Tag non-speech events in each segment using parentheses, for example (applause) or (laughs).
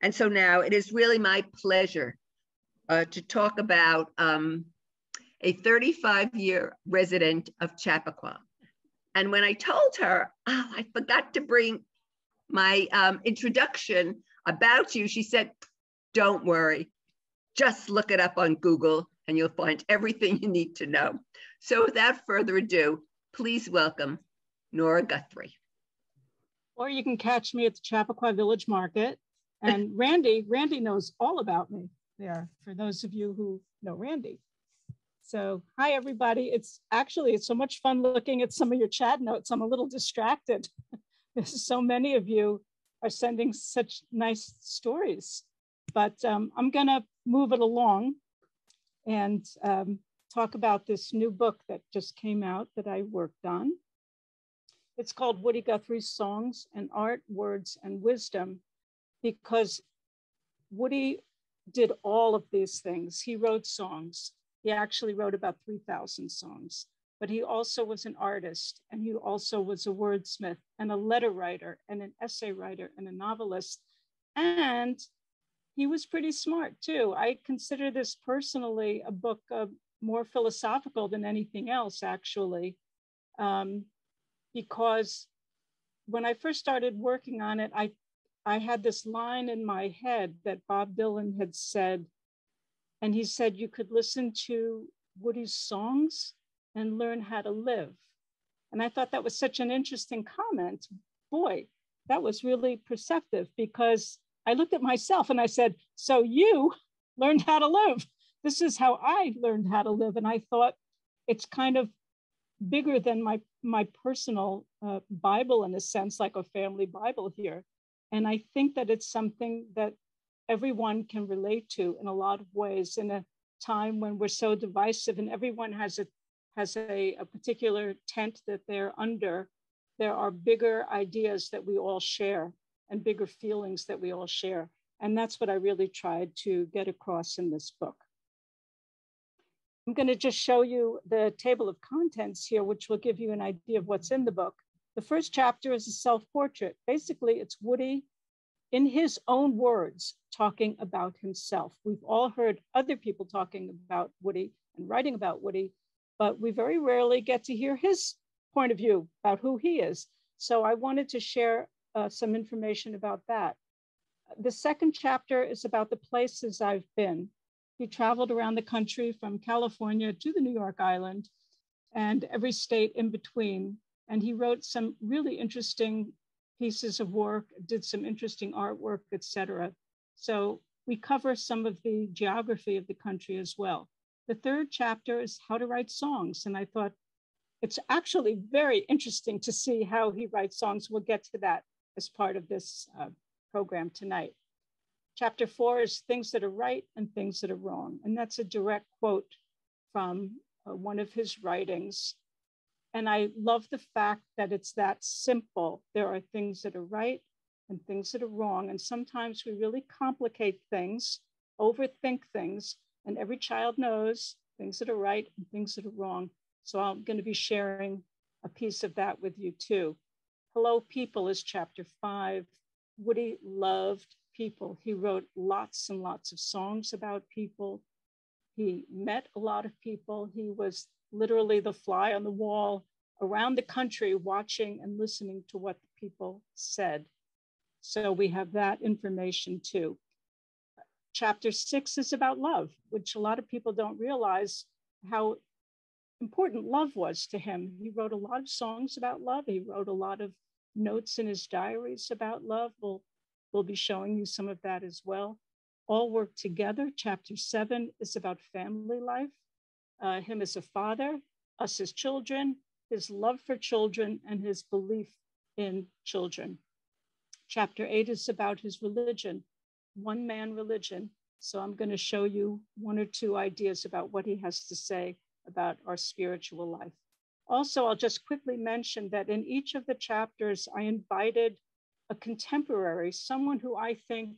And so now it is really my pleasure uh, to talk about um, a 35 year resident of Chappaqua. And when I told her, oh, I forgot to bring my um, introduction about you, she said, don't worry, just look it up on Google and you'll find everything you need to know. So without further ado, please welcome Nora Guthrie. Or you can catch me at the Chappaqua Village Market. And Randy, Randy knows all about me there for those of you who know Randy. So hi everybody. It's actually, it's so much fun looking at some of your chat notes. I'm a little distracted. (laughs) so many of you are sending such nice stories, but um, I'm gonna move it along and um, talk about this new book that just came out that I worked on. It's called Woody Guthrie's Songs and Art, Words, and Wisdom, because Woody did all of these things. He wrote songs. He actually wrote about 3,000 songs, but he also was an artist and he also was a wordsmith and a letter writer and an essay writer and a novelist. And he was pretty smart too. I consider this personally a book of more philosophical than anything else, actually, um, because when I first started working on it, I I had this line in my head that Bob Dylan had said, and he said you could listen to Woody's songs and learn how to live. And I thought that was such an interesting comment. Boy, that was really perceptive because I looked at myself and I said, So you (laughs) learned how to live. This is how I learned how to live. And I thought it's kind of bigger than my, my personal uh, Bible in a sense, like a family Bible here. And I think that it's something that everyone can relate to in a lot of ways in a time when we're so divisive and everyone has a has a, a particular tent that they're under. There are bigger ideas that we all share and bigger feelings that we all share. And that's what I really tried to get across in this book. I'm going to just show you the table of contents here, which will give you an idea of what's in the book. The first chapter is a self-portrait. Basically, it's Woody in his own words talking about himself. We've all heard other people talking about Woody and writing about Woody, but we very rarely get to hear his point of view about who he is. So I wanted to share uh, some information about that. The second chapter is about the places I've been. He traveled around the country from California to the New York Island and every state in between. And he wrote some really interesting pieces of work, did some interesting artwork, etc. So we cover some of the geography of the country as well. The third chapter is how to write songs. And I thought it's actually very interesting to see how he writes songs. We'll get to that as part of this uh, program tonight. Chapter four is things that are right and things that are wrong. And that's a direct quote from uh, one of his writings. And I love the fact that it's that simple. There are things that are right and things that are wrong. And sometimes we really complicate things, overthink things, and every child knows things that are right and things that are wrong. So I'm going to be sharing a piece of that with you too. Hello, People is chapter five. Woody loved people. He wrote lots and lots of songs about people. He met a lot of people. He was literally the fly on the wall around the country, watching and listening to what the people said. So we have that information too. Chapter six is about love, which a lot of people don't realize how important love was to him. He wrote a lot of songs about love. He wrote a lot of notes in his diaries about love. We'll, we'll be showing you some of that as well. All work together. Chapter seven is about family life, uh, him as a father, us as children, his love for children, and his belief in children. Chapter eight is about his religion, one man religion. So I'm going to show you one or two ideas about what he has to say about our spiritual life. Also, I'll just quickly mention that in each of the chapters, I invited a contemporary, someone who I think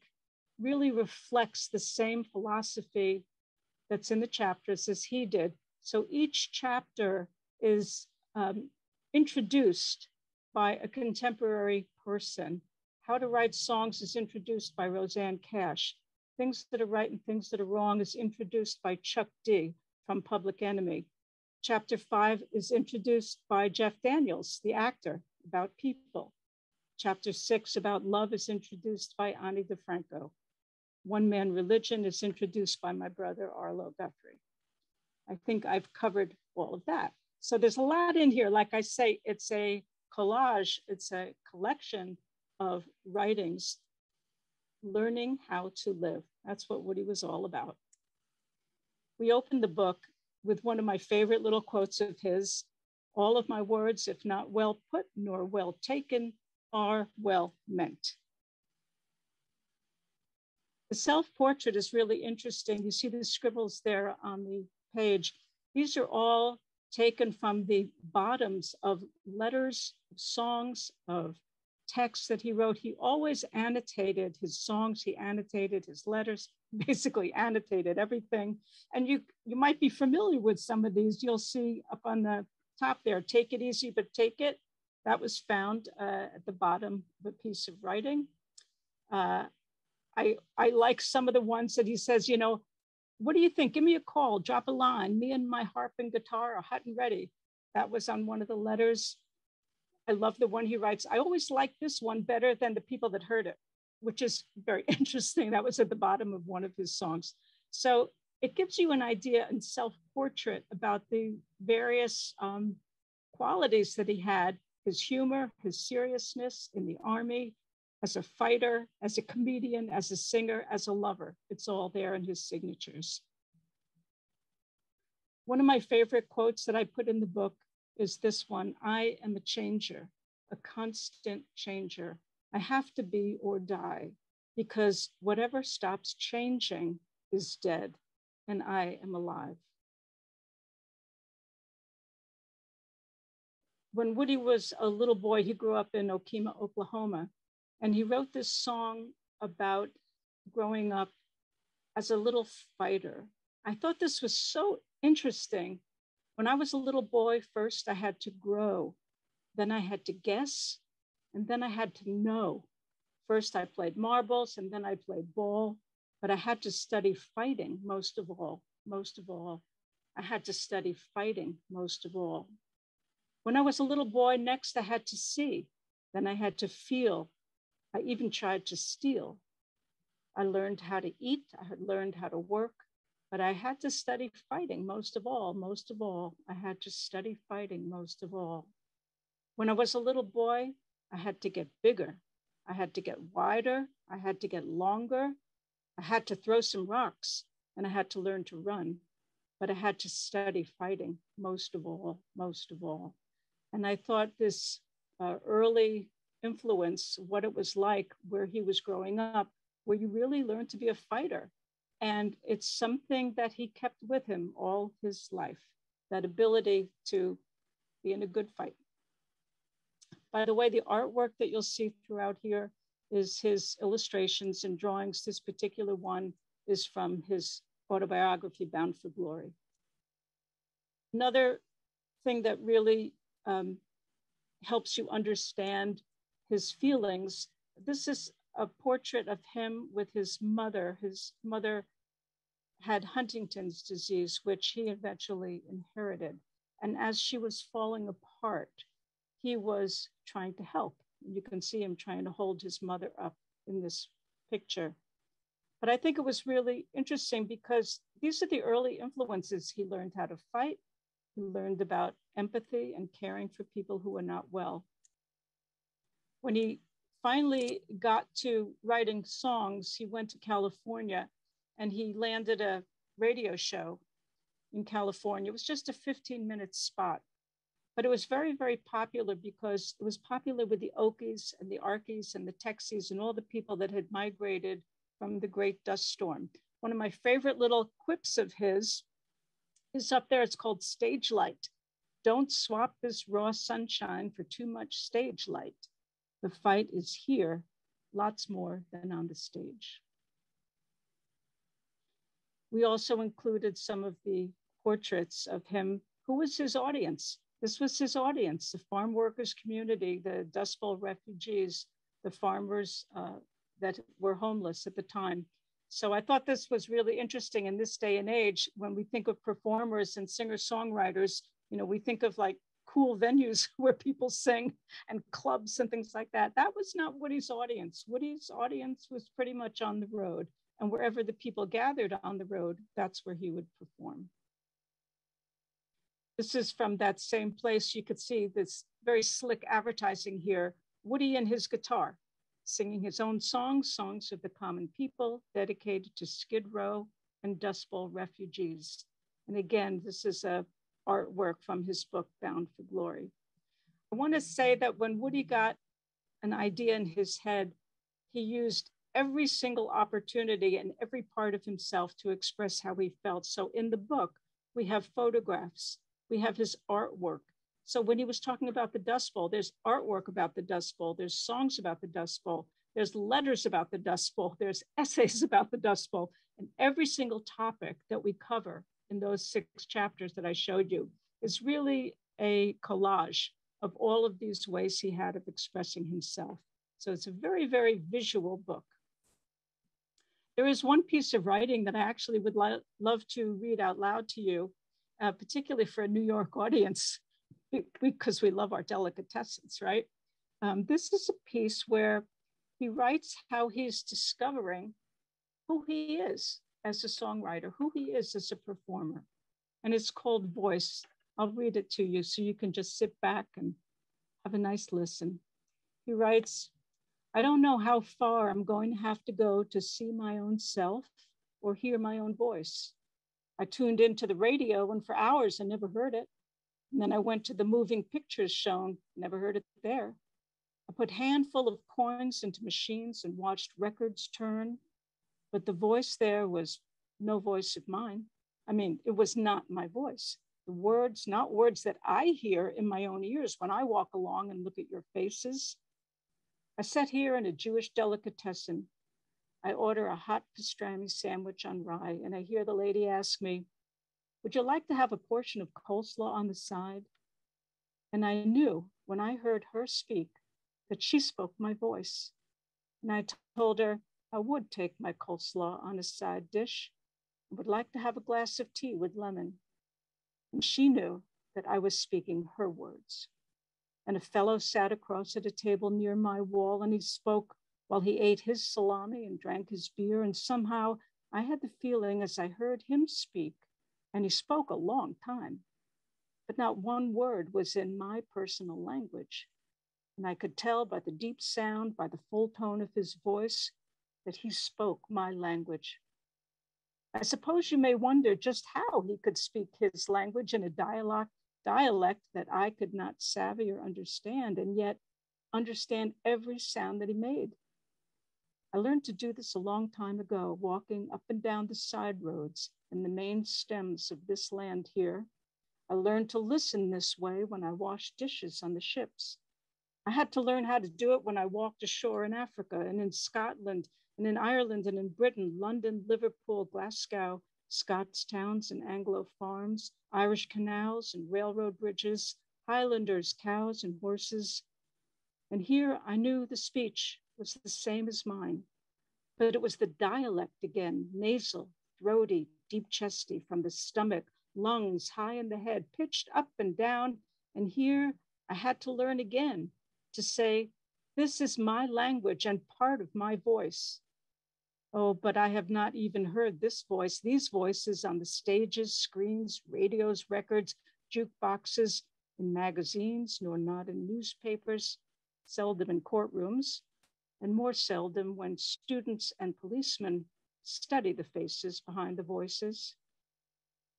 really reflects the same philosophy that's in the chapters as he did. So each chapter is um, introduced by a contemporary person. How to Write Songs is introduced by Rosanne Cash. Things That Are Right and Things That Are Wrong is introduced by Chuck D from Public Enemy. Chapter five is introduced by Jeff Daniels, the actor, about people. Chapter six about love is introduced by Ani DiFranco. One Man Religion is introduced by my brother Arlo Guthrie. I think I've covered all of that. So there's a lot in here. Like I say, it's a collage, it's a collection of writings, learning how to live. That's what Woody was all about. We opened the book with one of my favorite little quotes of his All of my words, if not well put nor well taken, are well meant. The self-portrait is really interesting. You see the scribbles there on the page. These are all taken from the bottoms of letters, songs, of texts that he wrote. He always annotated his songs, he annotated his letters, (laughs) basically annotated everything. And you, you might be familiar with some of these. You'll see up on the top there, take it easy, but take it. That was found uh, at the bottom of a piece of writing. Uh, I, I like some of the ones that he says, you know, what do you think? Give me a call, drop a line. Me and my harp and guitar are hot and ready. That was on one of the letters. I love the one he writes. I always like this one better than the people that heard it, which is very (laughs) interesting. That was at the bottom of one of his songs. So it gives you an idea and self portrait about the various um, qualities that he had his humor, his seriousness in the army, as a fighter, as a comedian, as a singer, as a lover. It's all there in his signatures. One of my favorite quotes that I put in the book is this one I am a changer, a constant changer. I have to be or die because whatever stops changing is dead and I am alive. When Woody was a little boy, he grew up in Okemah, Oklahoma, and he wrote this song about growing up as a little fighter. I thought this was so interesting. When I was a little boy, first I had to grow, then I had to guess, and then I had to know. First I played marbles, and then I played ball, but I had to study fighting most of all, most of all. I had to study fighting most of all. When I was a little boy, next I had to see, then I had to feel, I even tried to steal. I learned how to eat, I had learned how to work, but I had to study fighting most of all. Most of all, I had to study fighting most of all. When I was a little boy, I had to get bigger. I had to get wider. I had to get longer. I had to throw some rocks and I had to learn to run. But I had to study fighting most of all, most of all. And I thought this uh, early influence what it was like where he was growing up, where you really learn to be a fighter. And it's something that he kept with him all his life that ability to be in a good fight. By the way, the artwork that you'll see throughout here is his illustrations and drawings. This particular one is from his autobiography, Bound for Glory. Another thing that really um, helps you understand his feelings. This is a portrait of him with his mother. His mother had Huntington's disease, which he eventually inherited. And as she was falling apart, he was trying to help. You can see him trying to hold his mother up in this picture. But I think it was really interesting because these are the early influences. He learned how to fight, he learned about empathy and caring for people who are not well when he finally got to writing songs, he went to California and he landed a radio show in California. It was just a 15 minute spot, but it was very, very popular because it was popular with the Okies and the Arkies and the Texies and all the people that had migrated from the great dust storm. One of my favorite little quips of his is up there. It's called Stage Light. Don't swap this raw sunshine for too much stage light. The fight is here, lots more than on the stage. We also included some of the portraits of him. Who was his audience? This was his audience, the farm workers community, the Dust Bowl refugees. the farmers uh, that were homeless at the time. So I thought this was really interesting in this day and age when we think of performers and singer songwriters. You know, we think of like cool venues (laughs) where people sing and clubs and things like that. That was not Woody's audience. Woody's audience was pretty much on the road. And wherever the people gathered on the road, that's where he would perform. This is from that same place. You could see this very slick advertising here. Woody and his guitar, singing his own songs, songs of the common people, dedicated to Skid Row and Dust Bowl refugees. And again, this is a artwork from his book, Bound for Glory. I want to say that when Woody got an idea in his head, he used every single opportunity and every part of himself to express how he felt. So in the book, we have photographs, we have his artwork. So when he was talking about the Dust Bowl, there's artwork about the Dust Bowl, there's songs about the Dust Bowl, there's letters about the Dust Bowl, there's (laughs) essays about the Dust Bowl, and every single topic that we cover in those six chapters that I showed you is really a collage of all of these ways he had of expressing himself. So it's a very, very visual book. There is one piece of writing that I actually would lo love to read out loud to you, uh, particularly for a New York audience, because we love our delicatessens, right? Um, this is a piece where he writes how he's discovering who he is as a songwriter, who he is as a performer. And it's called Voice. I'll read it to you so you can just sit back and have a nice listen. He writes, I don't know how far I'm going to have to go to see my own self or hear my own voice. I tuned into the radio and for hours I never heard it. And then I went to the moving pictures shown, never heard it there. I put handful of coins into machines and watched records turn but the voice there was no voice of mine. I mean, it was not my voice. The words, not words that I hear in my own ears when I walk along and look at your faces. I sat here in a Jewish delicatessen. I order a hot pastrami sandwich on rye, and I hear the lady ask me, Would you like to have a portion of coleslaw on the side? And I knew when I heard her speak that she spoke my voice. And I told her, I would take my coleslaw on a side dish and would like to have a glass of tea with lemon. And she knew that I was speaking her words. And a fellow sat across at a table near my wall and he spoke while he ate his salami and drank his beer. And somehow I had the feeling as I heard him speak, and he spoke a long time, but not one word was in my personal language. And I could tell by the deep sound, by the full tone of his voice, that he spoke my language. I suppose you may wonder just how he could speak his language in a dialect, dialect that I could not savvy or understand, and yet understand every sound that he made. I learned to do this a long time ago, walking up and down the side roads and the main stems of this land here. I learned to listen this way when I washed dishes on the ships. I had to learn how to do it when I walked ashore in Africa and in Scotland and in Ireland and in Britain, London, Liverpool, Glasgow, Scots towns and Anglo farms, Irish canals and railroad bridges, Highlanders, cows and horses. And here I knew the speech was the same as mine, but it was the dialect again, nasal, throaty, deep chesty from the stomach, lungs high in the head, pitched up and down. And here I had to learn again to say, this is my language and part of my voice. Oh, but I have not even heard this voice, these voices on the stages, screens, radios, records, jukeboxes, in magazines, nor not in newspapers, seldom in courtrooms, and more seldom when students and policemen study the faces behind the voices.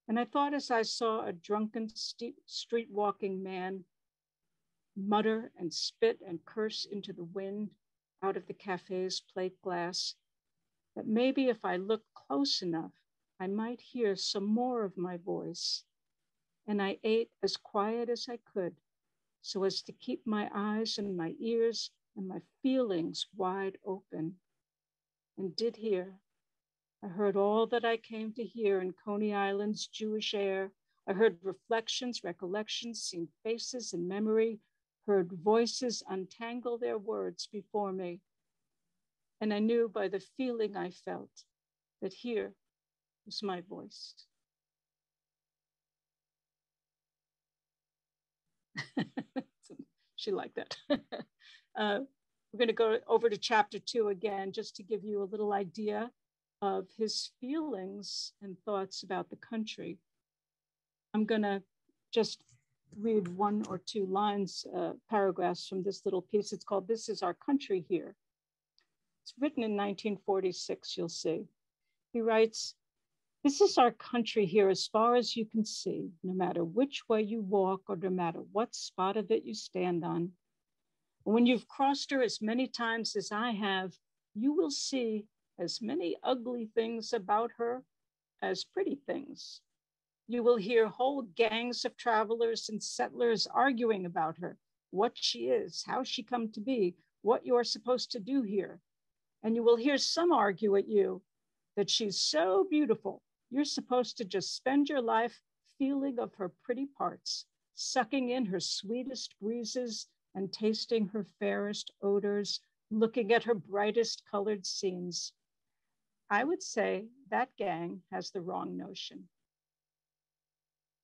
And I thought as I saw a drunken street walking man mutter and spit and curse into the wind out of the cafe's plate glass, that maybe if I looked close enough, I might hear some more of my voice. And I ate as quiet as I could so as to keep my eyes and my ears and my feelings wide open. And did hear. I heard all that I came to hear in Coney Island's Jewish air. I heard reflections, recollections, seen faces and memory, heard voices untangle their words before me. And I knew by the feeling I felt that here was my voice. (laughs) she liked that. (laughs) uh, we're going to go over to chapter two again, just to give you a little idea of his feelings and thoughts about the country. I'm going to just read one or two lines, uh, paragraphs from this little piece. It's called This is Our Country Here. It's written in 1946, you'll see. He writes, This is our country here as far as you can see, no matter which way you walk or no matter what spot of it you stand on. When you've crossed her as many times as I have, you will see as many ugly things about her as pretty things. You will hear whole gangs of travelers and settlers arguing about her, what she is, how she come to be, what you're supposed to do here. And you will hear some argue at you that she's so beautiful, you're supposed to just spend your life feeling of her pretty parts, sucking in her sweetest breezes and tasting her fairest odors, looking at her brightest colored scenes. I would say that gang has the wrong notion.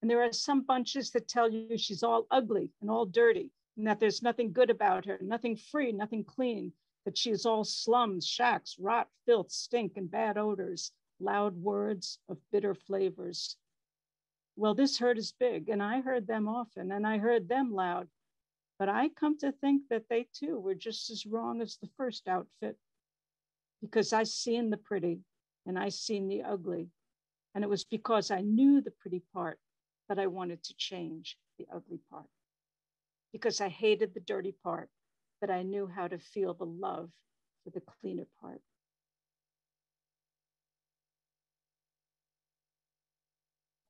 And there are some bunches that tell you she's all ugly and all dirty, and that there's nothing good about her, nothing free, nothing clean, that she is all slums, shacks, rot, filth, stink, and bad odors, loud words of bitter flavors. Well, this herd is big, and I heard them often, and I heard them loud, but I come to think that they too were just as wrong as the first outfit because I seen the pretty and I seen the ugly. And it was because I knew the pretty part that I wanted to change the ugly part. Because I hated the dirty part, but I knew how to feel the love for the cleaner part.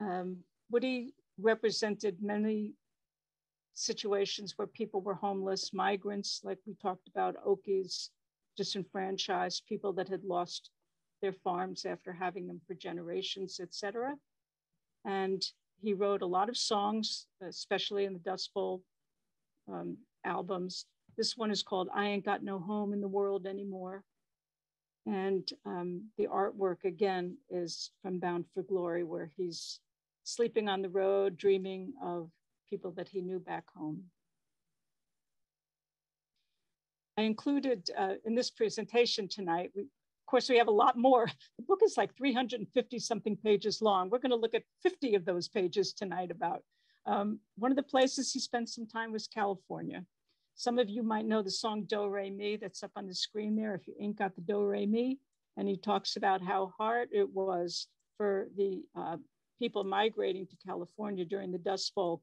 Um, Woody represented many situations where people were homeless, migrants, like we talked about, Okies, disenfranchised, people that had lost their farms after having them for generations, etc. And he wrote a lot of songs, especially in the Dust Bowl um, albums. This one is called I Ain't Got No Home in the World Anymore. And um, the artwork, again, is from Bound for Glory, where he's sleeping on the road, dreaming of people that he knew back home. I included uh, in this presentation tonight, we, course, we have a lot more. The book is like 350 something pages long. We're going to look at 50 of those pages tonight about. Um, one of the places he spent some time was California. Some of you might know the song Do Re Mi that's up on the screen there if you ain't got the Do Re Mi. And he talks about how hard it was for the uh, people migrating to California during the Dust Bowl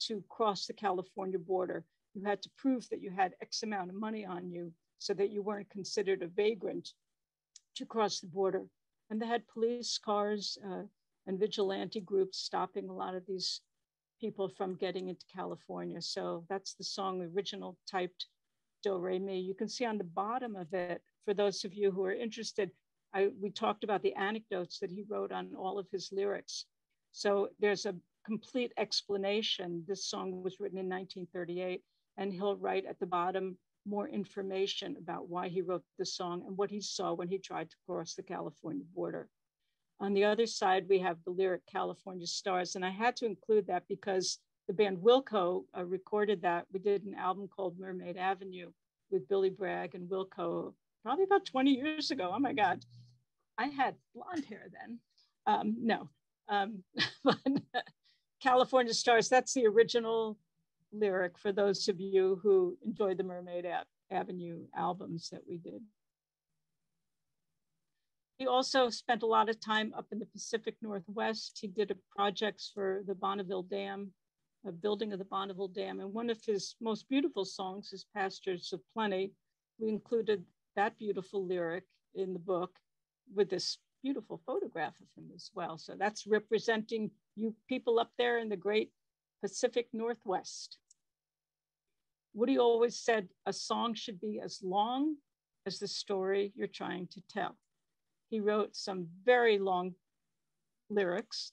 to cross the California border. You had to prove that you had X amount of money on you so that you weren't considered a vagrant to cross the border. And they had police cars uh, and vigilante groups stopping a lot of these people from getting into California. So that's the song, the original typed Do Re Mi. You can see on the bottom of it, for those of you who are interested, I, we talked about the anecdotes that he wrote on all of his lyrics. So there's a complete explanation. This song was written in 1938, and he'll write at the bottom more information about why he wrote the song and what he saw when he tried to cross the California border. On the other side, we have the lyric California Stars, and I had to include that because the band Wilco uh, recorded that. We did an album called Mermaid Avenue with Billy Bragg and Wilco probably about 20 years ago. Oh my God. I had blonde hair then. Um, no, um, (laughs) California Stars, that's the original lyric for those of you who enjoy the Mermaid Avenue albums that we did. He also spent a lot of time up in the Pacific Northwest. He did a projects for the Bonneville Dam, a building of the Bonneville Dam. And one of his most beautiful songs is Pastures of Plenty. We included that beautiful lyric in the book with this beautiful photograph of him as well. So that's representing you people up there in the great Pacific Northwest. Woody always said a song should be as long as the story you're trying to tell. He wrote some very long lyrics,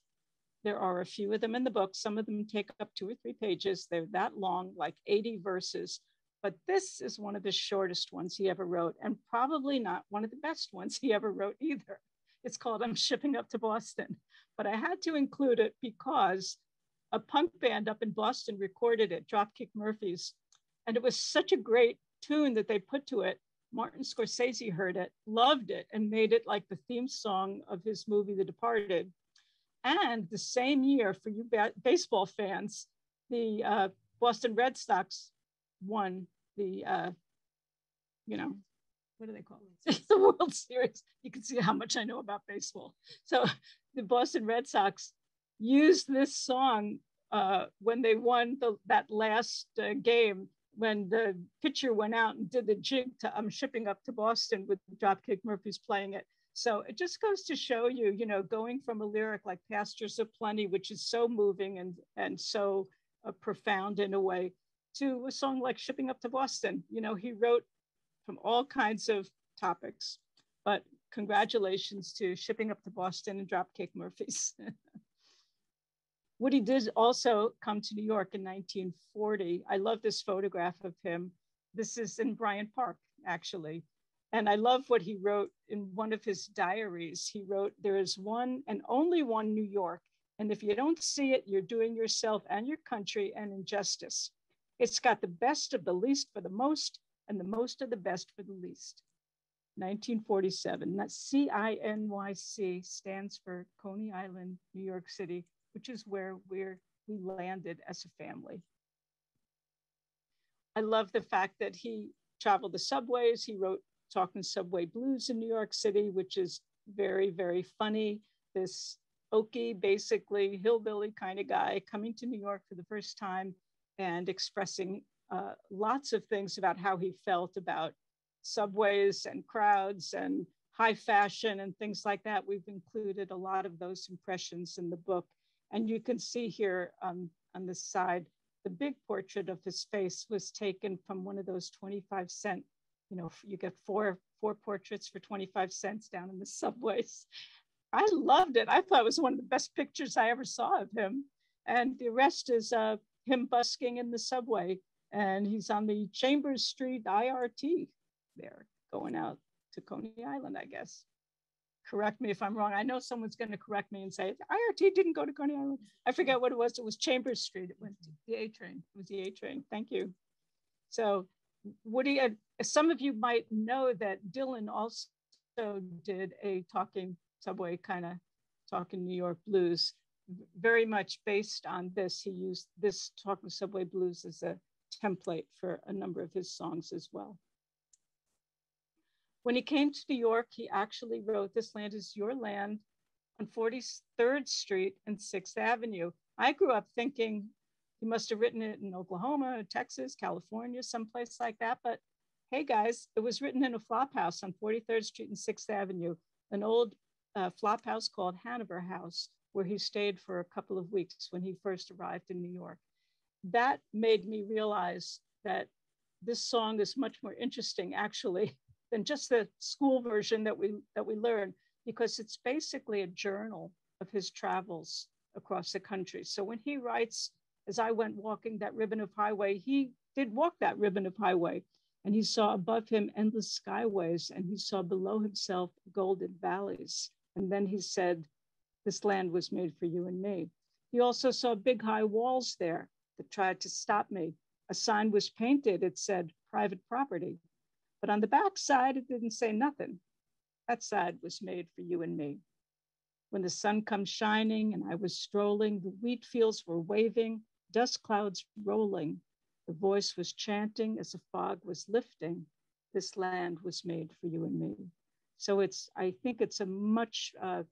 There are a few of them in the book. Some of them take up two or three pages. They're that long, like 80 verses. But this is one of the shortest ones he ever wrote, and probably not one of the best ones he ever wrote either. It's called I'm Shipping Up to Boston. But I had to include it because a punk band up in Boston recorded it, Dropkick Murphys. And it was such a great tune that they put to it. Martin Scorsese heard it, loved it, and made it like the theme song of his movie, The Departed. And the same year, for you ba- baseball fans, the uh, Boston Red Sox won the, uh, you know, what do they call it? (laughs) the World Series. You can see how much I know about baseball. So the Boston Red Sox used this song uh, when they won the, that last uh, game when the pitcher went out and did the jig to I'm shipping up to Boston with Dropkick Murphys playing it. So it just goes to show you, you know, going from a lyric like Pastures of Plenty, which is so moving and, and so uh, profound in a way, to a song like Shipping Up to Boston. You know, he wrote from all kinds of topics, but congratulations to Shipping Up to Boston and Dropkick Murphys. (laughs) Woody did also come to New York in 1940. I love this photograph of him. This is in Bryant Park, actually. And I love what he wrote in one of his diaries. He wrote, There is one and only one New York. And if you don't see it, you're doing yourself and your country an injustice. It's got the best of the least for the most and the most of the best for the least. 1947. That CINYC stands for Coney Island, New York City, which is where we're, we landed as a family. I love the fact that he traveled the subways. He wrote Talking Subway Blues in New York City, which is very, very funny. This Okie, basically hillbilly kind of guy coming to New York for the first time and expressing uh, lots of things about how he felt about subways and crowds and high fashion and things like that. We've included a lot of those impressions in the book. And you can see here um, on the side, the big portrait of his face was taken from one of those 25 cent, you know, you get four, four portraits for 25 cents down in the subways. I loved it. I thought it was one of the best pictures I ever saw of him. And the rest is uh, him busking in the subway. And he's on the Chambers Street IRT there, going out to Coney Island, I guess correct me if I'm wrong. I know someone's going to correct me and say IRT didn't go to Coney Island. I forget what it was. It was Chambers Street. It went the A train. It was the A train. Thank you. So Woody, uh, some of you might know that Dylan also did a talking subway kind of talking New York blues, very much based on this. He used this talking subway blues as a template for a number of his songs as well. When he came to New York, he actually wrote, This land is your land on 43rd Street and 6th Avenue. I grew up thinking he must have written it in Oklahoma, Texas, California, someplace like that. But hey, guys, it was written in a flop house on 43rd Street and 6th Avenue, an old uh, flop house called Hanover House, where he stayed for a couple of weeks when he first arrived in New York. That made me realize that this song is much more interesting, actually, than just the school version that we that we learn because it's basically a journal of his travels across the country. So when he writes, as I went walking that ribbon of highway, he did walk that ribbon of highway and he saw above him endless skyways and he saw below himself golden valleys. And then he said, This land was made for you and me. He also saw big high walls there that tried to stop me. A sign was painted, it said private property. But on the back side, it didn't say nothing. That side was made for you and me. When the sun comes shining and I was strolling, the wheat fields were waving, dust clouds rolling. The voice was chanting as the fog was lifting. This land was made for you and me. So it's, I think it's a much uh,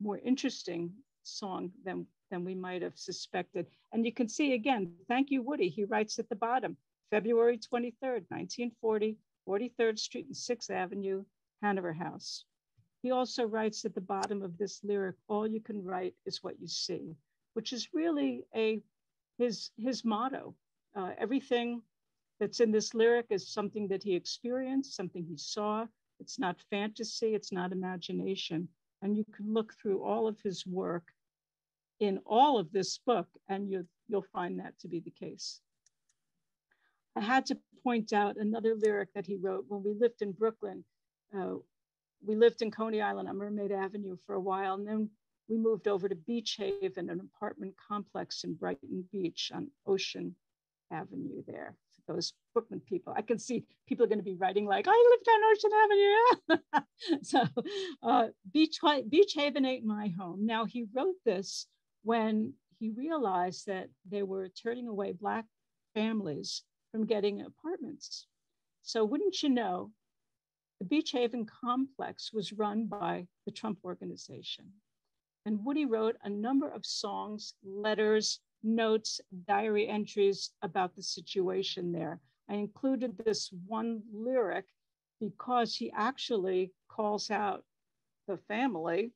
more interesting song than, than we might have suspected. And you can see again, thank you, Woody. He writes at the bottom, February 23rd, 1940, 43rd Street and 6th Avenue, Hanover House. He also writes at the bottom of this lyric, all you can write is what you see, which is really a his, his motto. Uh, everything that's in this lyric is something that he experienced, something he saw. It's not fantasy, it's not imagination. And you can look through all of his work in all of this book, and you, you'll find that to be the case. I had to point out another lyric that he wrote when we lived in Brooklyn. Uh, we lived in Coney Island on Mermaid Avenue for a while, and then we moved over to Beach Haven, an apartment complex in Brighton Beach on Ocean Avenue there. Those Brooklyn people, I can see people are going to be writing like, I lived on Ocean Avenue. (laughs) so uh, Beach, Beach Haven ain't my home. Now he wrote this when he realized that they were turning away Black families from getting apartments. So wouldn't you know, the Beach Haven complex was run by the Trump organization. And Woody wrote a number of songs, letters, notes, diary entries about the situation there. I included this one lyric because he actually calls out the family.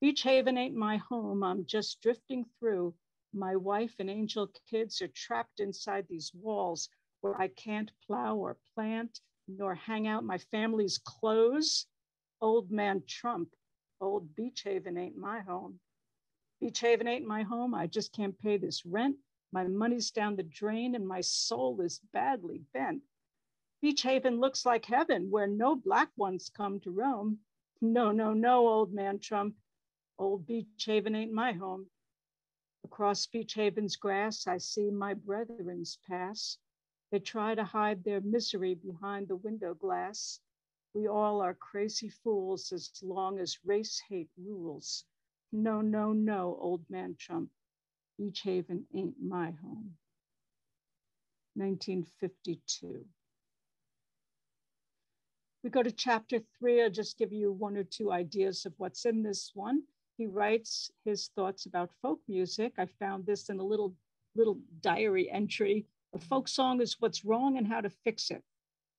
Beach Haven ain't my home. I'm just drifting through. My wife and angel kids are trapped inside these walls where I can't plow or plant nor hang out my family's clothes. Old man Trump, old Beach Haven ain't my home. Beach Haven ain't my home. I just can't pay this rent. My money's down the drain and my soul is badly bent. Beach Haven looks like heaven where no black ones come to roam. No, no, no, old man Trump. Old Beach Haven ain't my home. Across Beach Haven's grass, I see my brethren's pass. They try to hide their misery behind the window glass. We all are crazy fools as long as race hate rules. No, no, no, old man Trump. Beach Haven ain't my home. 1952. We go to chapter three. I'll just give you one or two ideas of what's in this one. He writes his thoughts about folk music. I found this in a little little diary entry a folk song is what's wrong and how to fix it.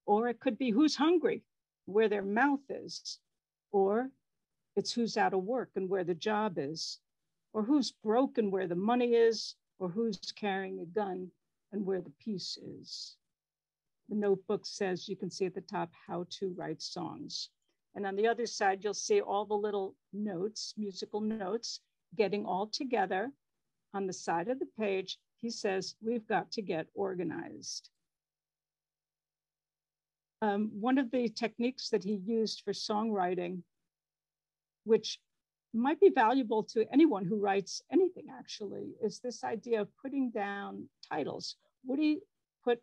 Or it could be who's hungry, where their mouth is. Or it's who's out of work and where the job is. Or who's broken where the money is. Or who's carrying a gun and where the peace is. The notebook says you can see at the top how to write songs. And on the other side, you'll see all the little notes, musical notes, getting all together on the side of the page he says, we've got to get organized. Um, one of the techniques that he used for songwriting, which might be valuable to anyone who writes anything actually, is this idea of putting down titles. Would he put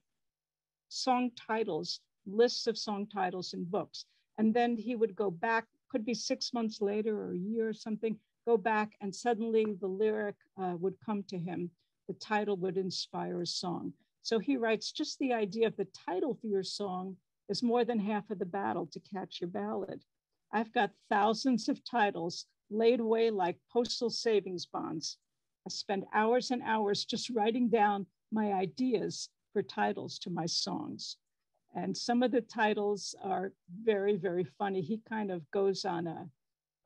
song titles, lists of song titles in books? And then he would go back, could be six months later or a year or something, go back and suddenly the lyric uh, would come to him the title would inspire a song. So he writes just the idea of the title for your song is more than half of the battle to catch your ballad. I've got thousands of titles laid away like postal savings bonds. I spend hours and hours just writing down my ideas for titles to my songs. And some of the titles are very, very funny. He kind of goes on a,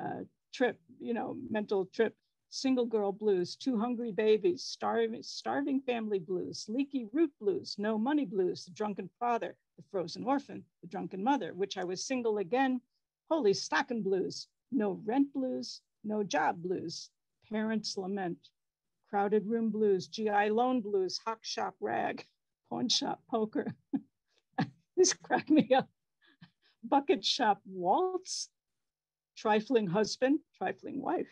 a trip, you know, mental trip single girl blues, two hungry babies, starving, starving family blues, leaky root blues, no money blues, the drunken father, the frozen orphan, the drunken mother, which I was single again, holey stocking blues, no rent blues, no job blues, parents lament, crowded room blues, GI loan blues, hawk shop rag, pawn shop poker. (laughs) this cracked me up. Bucket shop waltz, trifling husband, trifling wife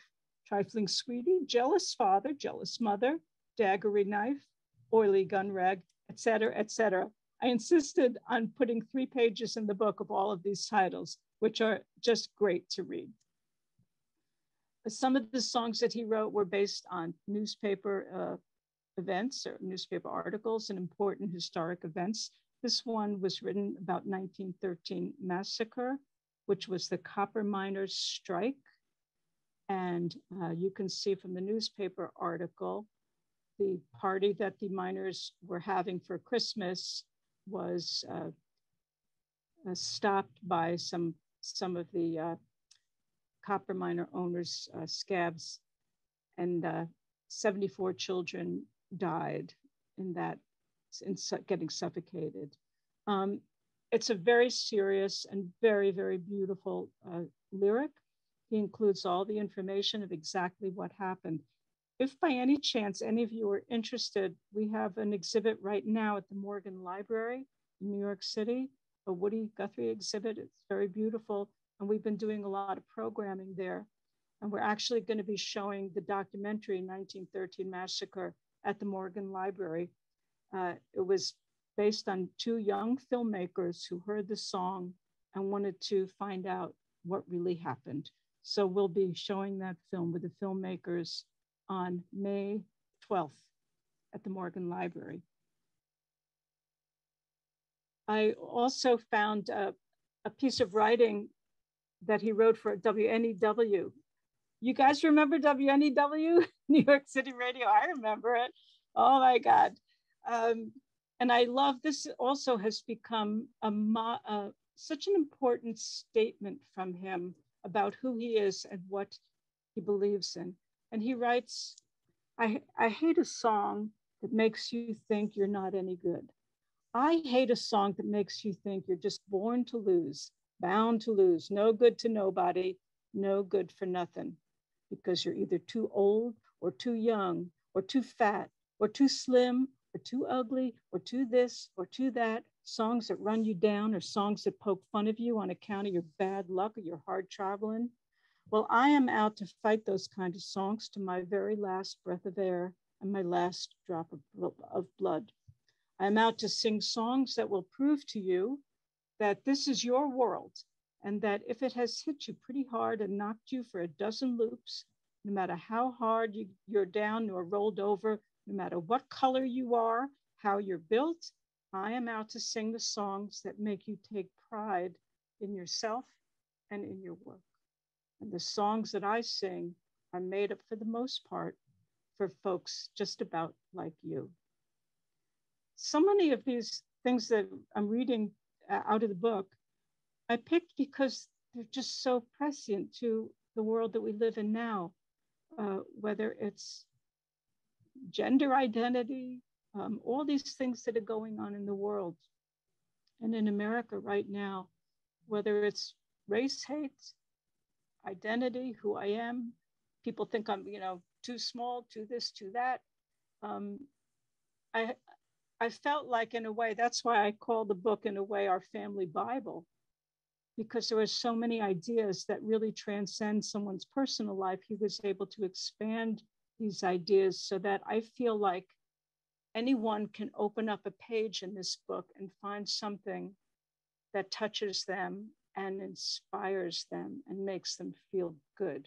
trifling sweetie, jealous father, jealous mother, daggery knife, oily gun rag, etc., etc. I insisted on putting three pages in the book of all of these titles, which are just great to read. Some of the songs that he wrote were based on newspaper uh, events or newspaper articles and important historic events. This one was written about 1913 massacre, which was the copper miners' strike and uh, you can see from the newspaper article, the party that the miners were having for Christmas was uh, uh, stopped by some, some of the uh, copper miner owners' uh, scabs, and uh, 74 children died in that, in su getting suffocated. Um, it's a very serious and very, very beautiful lyric he includes all the information of exactly what happened. if by any chance any of you are interested, we have an exhibit right now at the Morgan Library in New York City, a Woody Guthrie exhibit. It's very beautiful. And we've been doing a lot of programming there. And we're actually going to be showing the documentary 1913 Massacre at the Morgan Library. Uh, it was based on two young filmmakers who heard the song and wanted to find out what really happened. So we'll be showing that film with the filmmakers on May 12th at the Morgan Library. I also found a, a piece of writing that he wrote for WNEW. You guys remember WNEW, (laughs) New York City Radio? I remember it. Oh my God. Um, and I love this also has become a, a, such an important statement from him about who he is and what he believes in. And he writes, I, I hate a song that makes you think you're not any good. I hate a song that makes you think you're just born to lose, bound to lose, no good to nobody, no good for nothing, because you're either too old or too young or too fat or too slim or too ugly or too this or too that, songs that run you down or songs that poke fun of you on account of your bad luck or your hard traveling. Well, I am out to fight those kind of songs to my very last breath of air and my last drop of, of blood. I'm out to sing songs that will prove to you that this is your world and that if it has hit you pretty hard and knocked you for a dozen loops, no matter how hard you, you're down or rolled over, no matter what color you are, how you're built, I am out to sing the songs that make you take pride in yourself and in your work. And the songs that I sing are made up for the most part for folks just about like you. So many of these things that I'm reading uh, out of the book, I picked because they're just so prescient to the world that we live in now, uh, whether it's gender identity, um, all these things that are going on in the world and in America right now, whether it's race hate, identity, who I am, people think I'm, you know, too small, too this, too that. Um, I, I felt like, in a way, that's why I call the book, in a way, our family Bible, because there were so many ideas that really transcend someone's personal life. He was able to expand these ideas so that I feel like anyone can open up a page in this book and find something that touches them and inspires them and makes them feel good.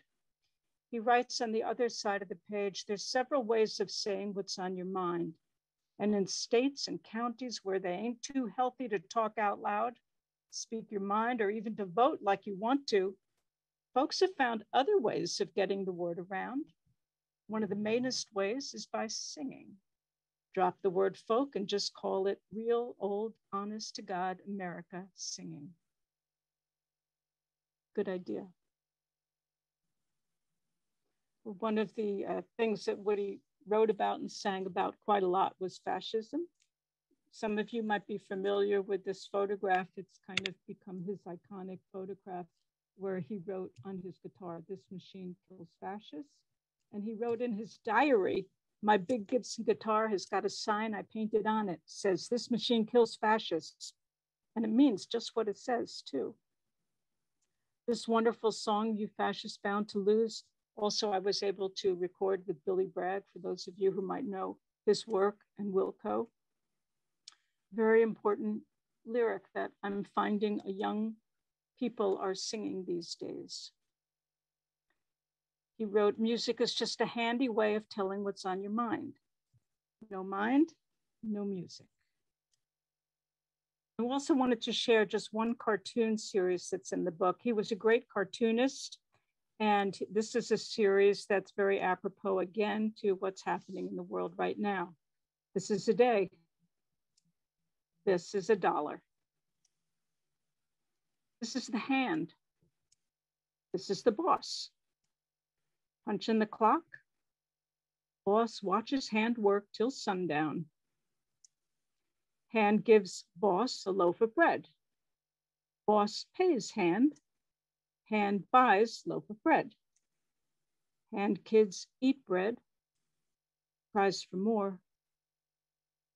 He writes on the other side of the page there's several ways of saying what's on your mind. And in states and counties where they ain't too healthy to talk out loud, speak your mind, or even to vote like you want to, folks have found other ways of getting the word around. One of the mainest ways is by singing. Drop the word folk and just call it real, old, honest to God America singing. Good idea. One of the uh, things that Woody wrote about and sang about quite a lot was fascism. Some of you might be familiar with this photograph. It's kind of become his iconic photograph where he wrote on his guitar, This machine kills fascists. And he wrote in his diary, my big Gibson guitar has got a sign I painted on it, says, This machine kills fascists. And it means just what it says, too. This wonderful song, You Fascist Bound to Lose, also I was able to record with Billy Bragg, for those of you who might know his work and Wilco. Very important lyric that I'm finding a young people are singing these days. He wrote, Music is just a handy way of telling what's on your mind. No mind, no music. I also wanted to share just one cartoon series that's in the book. He was a great cartoonist, and this is a series that's very apropos again to what's happening in the world right now. This is a day. This is a dollar. This is the hand. This is the boss. Punch in the clock. Boss watches hand work till sundown. Hand gives boss a loaf of bread. Boss pays hand. Hand buys loaf of bread. Hand kids eat bread. cries for more.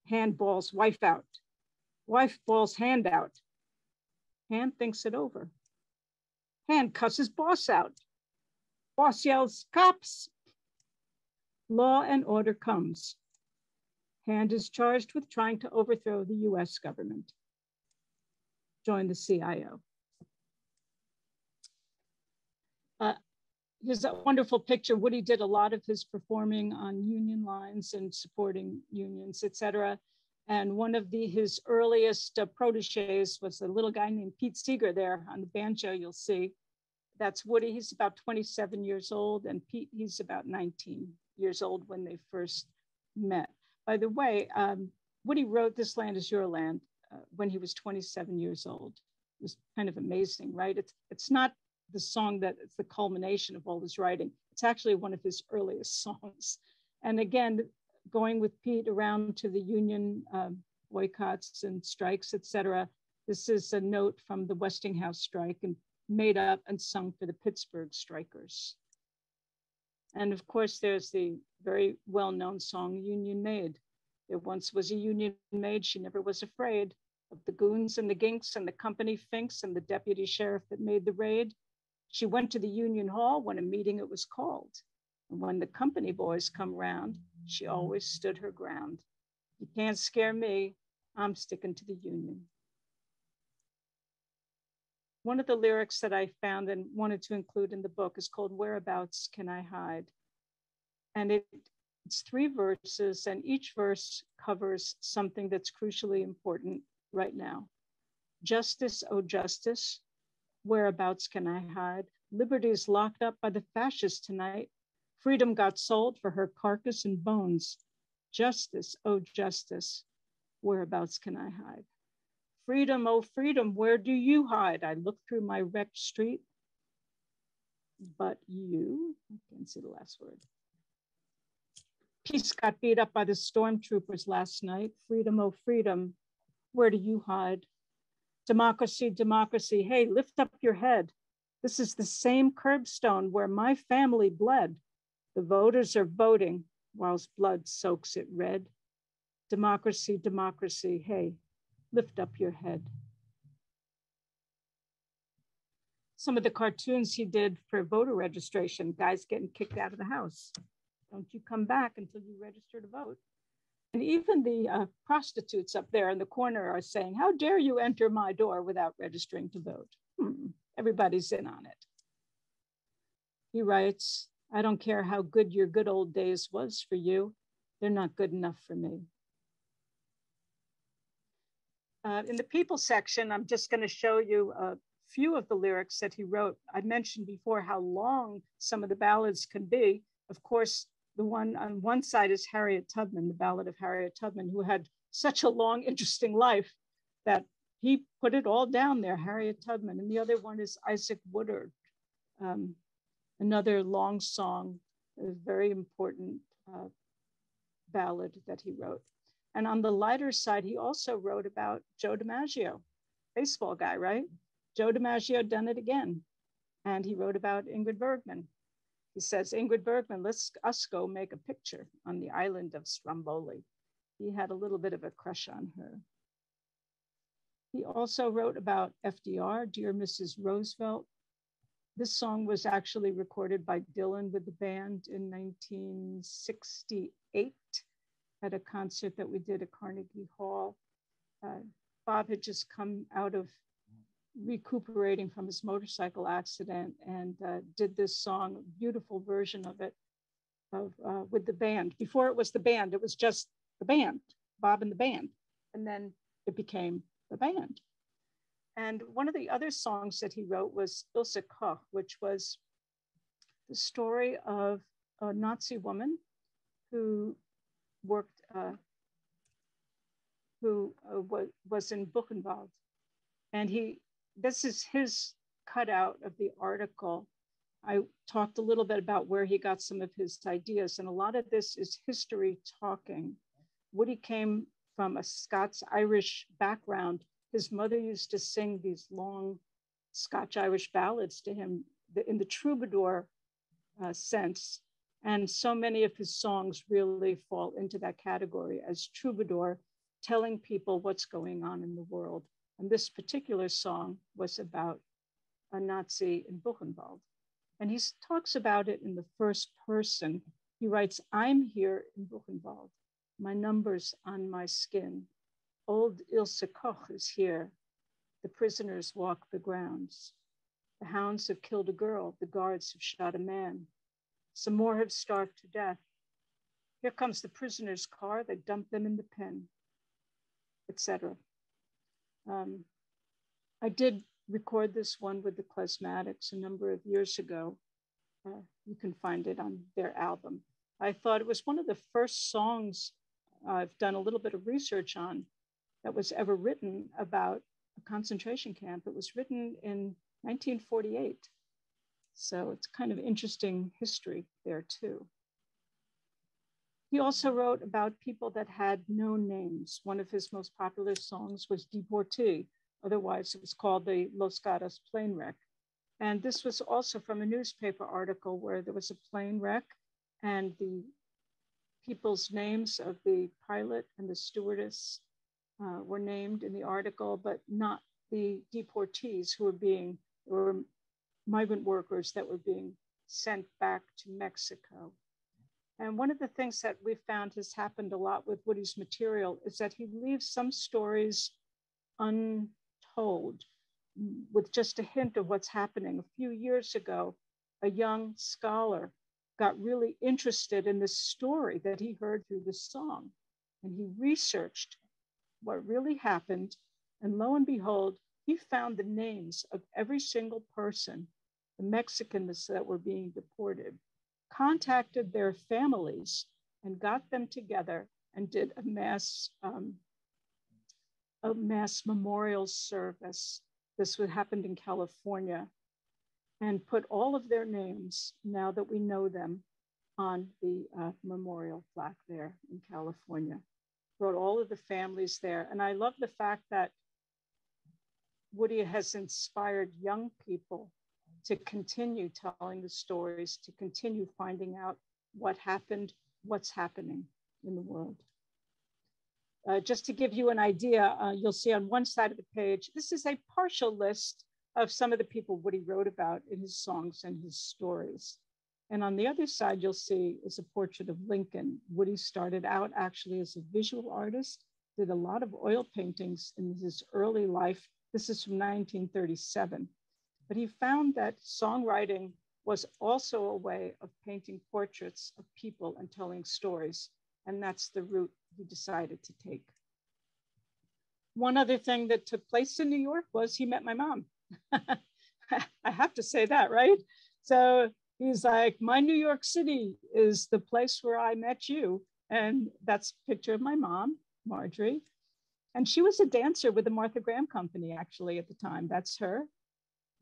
Hand balls wife out. Wife balls hand out. Hand thinks it over. Hand cusses boss out. Boss yells, cops. Law and order comes. Hand is charged with trying to overthrow the US government. Join the CIO. Uh, here's a wonderful picture. Woody did a lot of his performing on union lines and supporting unions, et cetera. And one of the, his earliest uh, proteges was a little guy named Pete Seeger there on the banjo, you'll see. That's Woody, he's about 27 years old, and Pete, he's about 19 years old when they first met. By the way, um, Woody wrote This Land is Your Land uh, when he was 27 years old. It was kind of amazing, right? It's, it's not the song that it's the culmination of all his writing. It's actually one of his earliest songs. And again, going with Pete around to the union um, boycotts and strikes, et cetera. This is a note from the Westinghouse strike and made up and sung for the Pittsburgh strikers. And of course, there's the very well-known song, Union Maid. There once was a Union Maid, she never was afraid of the goons and the ginks and the company finks and the deputy sheriff that made the raid. She went to the Union Hall when a meeting it was called. And when the company boys come round, she always stood her ground. You can't scare me, I'm sticking to the Union one of the lyrics that I found and wanted to include in the book is called Whereabouts Can I Hide? And it, it's three verses, and each verse covers something that's crucially important right now. Justice, oh justice, whereabouts can I hide? Liberty is locked up by the fascists tonight. Freedom got sold for her carcass and bones. Justice, oh justice, whereabouts can I hide? Freedom, oh freedom, where do you hide? I look through my wrecked street. But you, I can't see the last word. Peace got beat up by the stormtroopers last night. Freedom, oh freedom, where do you hide? Democracy, democracy, hey, lift up your head. This is the same curbstone where my family bled. The voters are voting whilst blood soaks it red. Democracy, democracy, hey, lift up your head. Some of the cartoons he did for voter registration, guys getting kicked out of the house. Don't you come back until you register to vote. And even the uh, prostitutes up there in the corner are saying, How dare you enter my door without registering to vote? Hmm. Everybody's in on it. He writes, I don't care how good your good old days was for you, they're not good enough for me. Uh, in the people section, I'm just going to show you a few of the lyrics that he wrote. I mentioned before how long some of the ballads can be. Of course, the one on one side is Harriet Tubman, the ballad of Harriet Tubman, who had such a long, (laughs) interesting life that he put it all down there, Harriet Tubman. And the other one is Isaac Woodard, um, another long song, a very important uh, ballad that he wrote. And on the lighter side, he also wrote about Joe DiMaggio, baseball guy, right? Joe DiMaggio done it again. And he wrote about Ingrid Bergman. He says, Ingrid Bergman, let's us go make a picture on the island of Stromboli. He had a little bit of a crush on her. He also wrote about FDR, Dear Mrs. Roosevelt. This song was actually recorded by Dylan with the band in 1968 at a concert that we did at Carnegie Hall. Uh, Bob had just come out of recuperating from his motorcycle accident and uh, did this song, beautiful version of it, of uh, with the band. Before it was the band, it was just the band, Bob and the band, and then it became the band. And one of the other songs that he wrote was Ilse Koch, which was the story of a Nazi woman who worked, uh, who uh, was, in Buchenwald. And he, this is his cutout of the article. I talked a little bit about where he got some of his ideas, and a lot of this is history talking. Woody came from a Scots Irish background. His mother used to sing these long Scotch Irish ballads to him in the troubadour uh, sense And so many of his songs really fall into that category as troubadour, telling people what's going on in the world. And this particular song was about a Nazi in Buchenwald. And he talks about it in the first person. He writes, I'm here in Buchenwald, my numbers on my skin. Old Ilse Koch is here. The prisoners walk the grounds. The hounds have killed a girl. The guards have shot a man. Some more have starved to death. Here comes the prisoner's car. They dump them in the pen, etc. Um, I did record this one with the Klezmatics a number of years ago. Uh, you can find it on their album. I thought it was one of the first songs I've done a little bit of research on that was ever written about a concentration camp. It was written in 1948. So it's kind of interesting history there too. He also wrote about people that had no names. One of his most popular songs was Deportee, otherwise it was called the Los Gatos plane wreck. And this was also from a newspaper article where there was a plane wreck and the people's names of the pilot and the stewardess uh, were named in the article, but not the deportees who were being, were migrant workers that were being sent back to Mexico. And one of the things that we found has happened a lot with Woody's material is that he leaves some stories untold with just a hint of what's happening. A few years ago, a young scholar got really interested in this story that he heard through this song. And he researched what really happened. And lo and behold, he found the names of every single person, the Mexicans that were being deported, contacted their families and got them together and did a mass um, a mass memorial service. This would happened in California, and put all of their names now that we know them on the uh, memorial plaque there in California. Brought all of the families there, and I love the fact that Woody has inspired young people to continue telling the stories, to continue finding out what happened, what's happening in the world. Uh, just to give you an idea, uh, you'll see on one side of the page, this is a partial list of some of the people Woody wrote about in his songs and his stories. And on the other side, you'll see is a portrait of Lincoln. Woody started out actually as a visual artist, did a lot of oil paintings in his early life this is from 1937. But he found that songwriting was also a way of painting portraits of people and telling stories. And that's the route he decided to take. One other thing that took place in New York was he met my mom. (laughs) I have to say that, right? So he's like, My New York City is the place where I met you. And that's a picture of my mom, Marjorie. And she was a dancer with the Martha Graham Company, actually, at the time. That's her,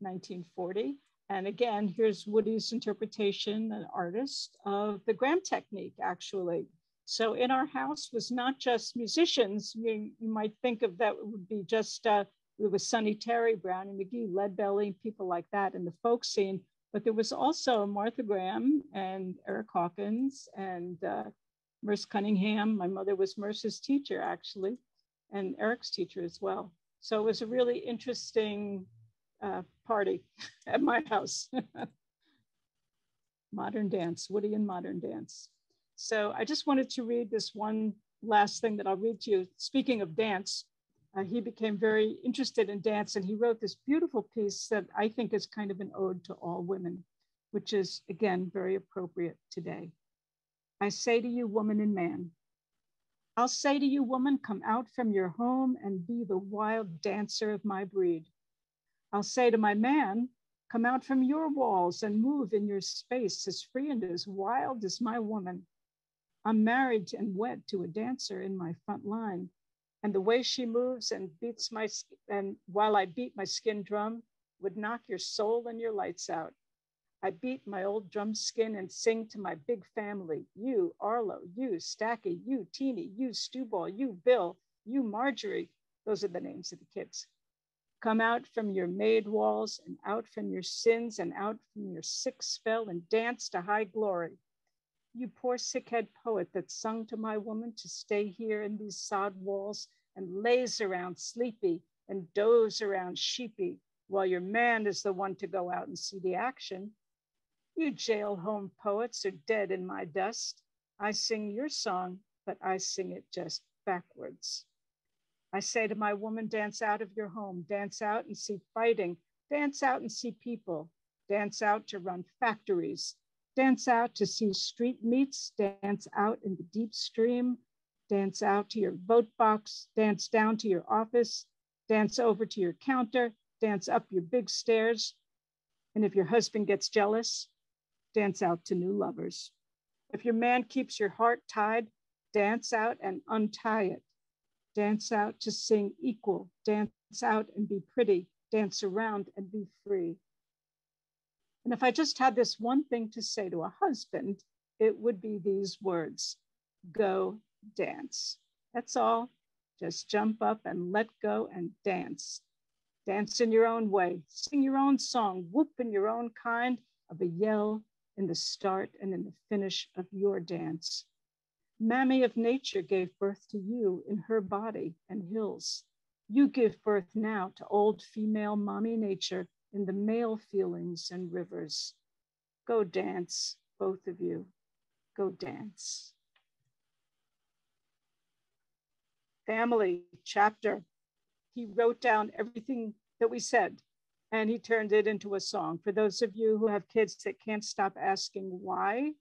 1940. And again, here's Woody's interpretation, an artist, of the Graham technique, actually. So in our house was not just musicians. You, you might think of that would be just, uh, it was Sonny Terry, Brownie McGhee, Leadbelly, people like that in the folk scene. But there was also Martha Graham and Erick Hawkins and uh, Merce Cunningham. My mother was Merce's teacher, actually and Erick's teacher as well. So it was a really interesting uh, party at my house. (laughs) modern dance, Woody and modern dance. So I just wanted to read this one last thing that I'll read to you. Speaking of dance, uh, he became very interested in dance and he wrote this beautiful piece that I think is kind of an ode to all women, which is again very appropriate today. I say to you, woman and man, I'll say to you, woman, come out from your home and be the wild dancer of my breed. I'll say to my man, come out from your walls and move in your space as free and as wild as my woman. I'm married and wed to a dancer in my front line. And the way she moves and beats my, and while I beat my skin drum, would knock your soul and your lights out. I beat my old drum skin and sing to my big family. You, Arlo, you, Stacky, you, Teeny, you, Stewball, you, Bill, you, Marjorie. Those are the names of the kids. Come out from your made walls and out from your sins and out from your sick spell and dance to high glory. you poor sickhead poet that sung to my woman to stay here in these sod walls and laze around sleepy and doze around sheepy while your man is the one to go out and see the action. You jail home poets are dead in my dust. I sing your song, but I sing it just backwards. I say to my woman, dance out of your home, dance out and see fighting, dance out and see people, dance out to run factories, dance out to see street meets, dance out in the deep stream, dance out to your vote box, dance down to your office, dance over to your counter, dance up your big stairs. And if your husband gets jealous, dance out to new lovers. If your man keeps your heart tied, dance out and untie it. Dance out to sing equal, dance out and be pretty, dance around and be free. And if I just had this one thing to say to a husband, it would be these words go dance. That's all. Just jump up and let go and dance. Dance in your own way, sing your own song, whoop in your own kind of a yell in the start and in the finish of your dance. Mammy of nature gave birth to you in her body and hills. You give birth now to old female mommy nature in the male feelings and rivers. Go dance, both of you. Go dance. Family chapter. He wrote down everything that we said and he turned it into a song. For those of you who have kids that can't stop asking why,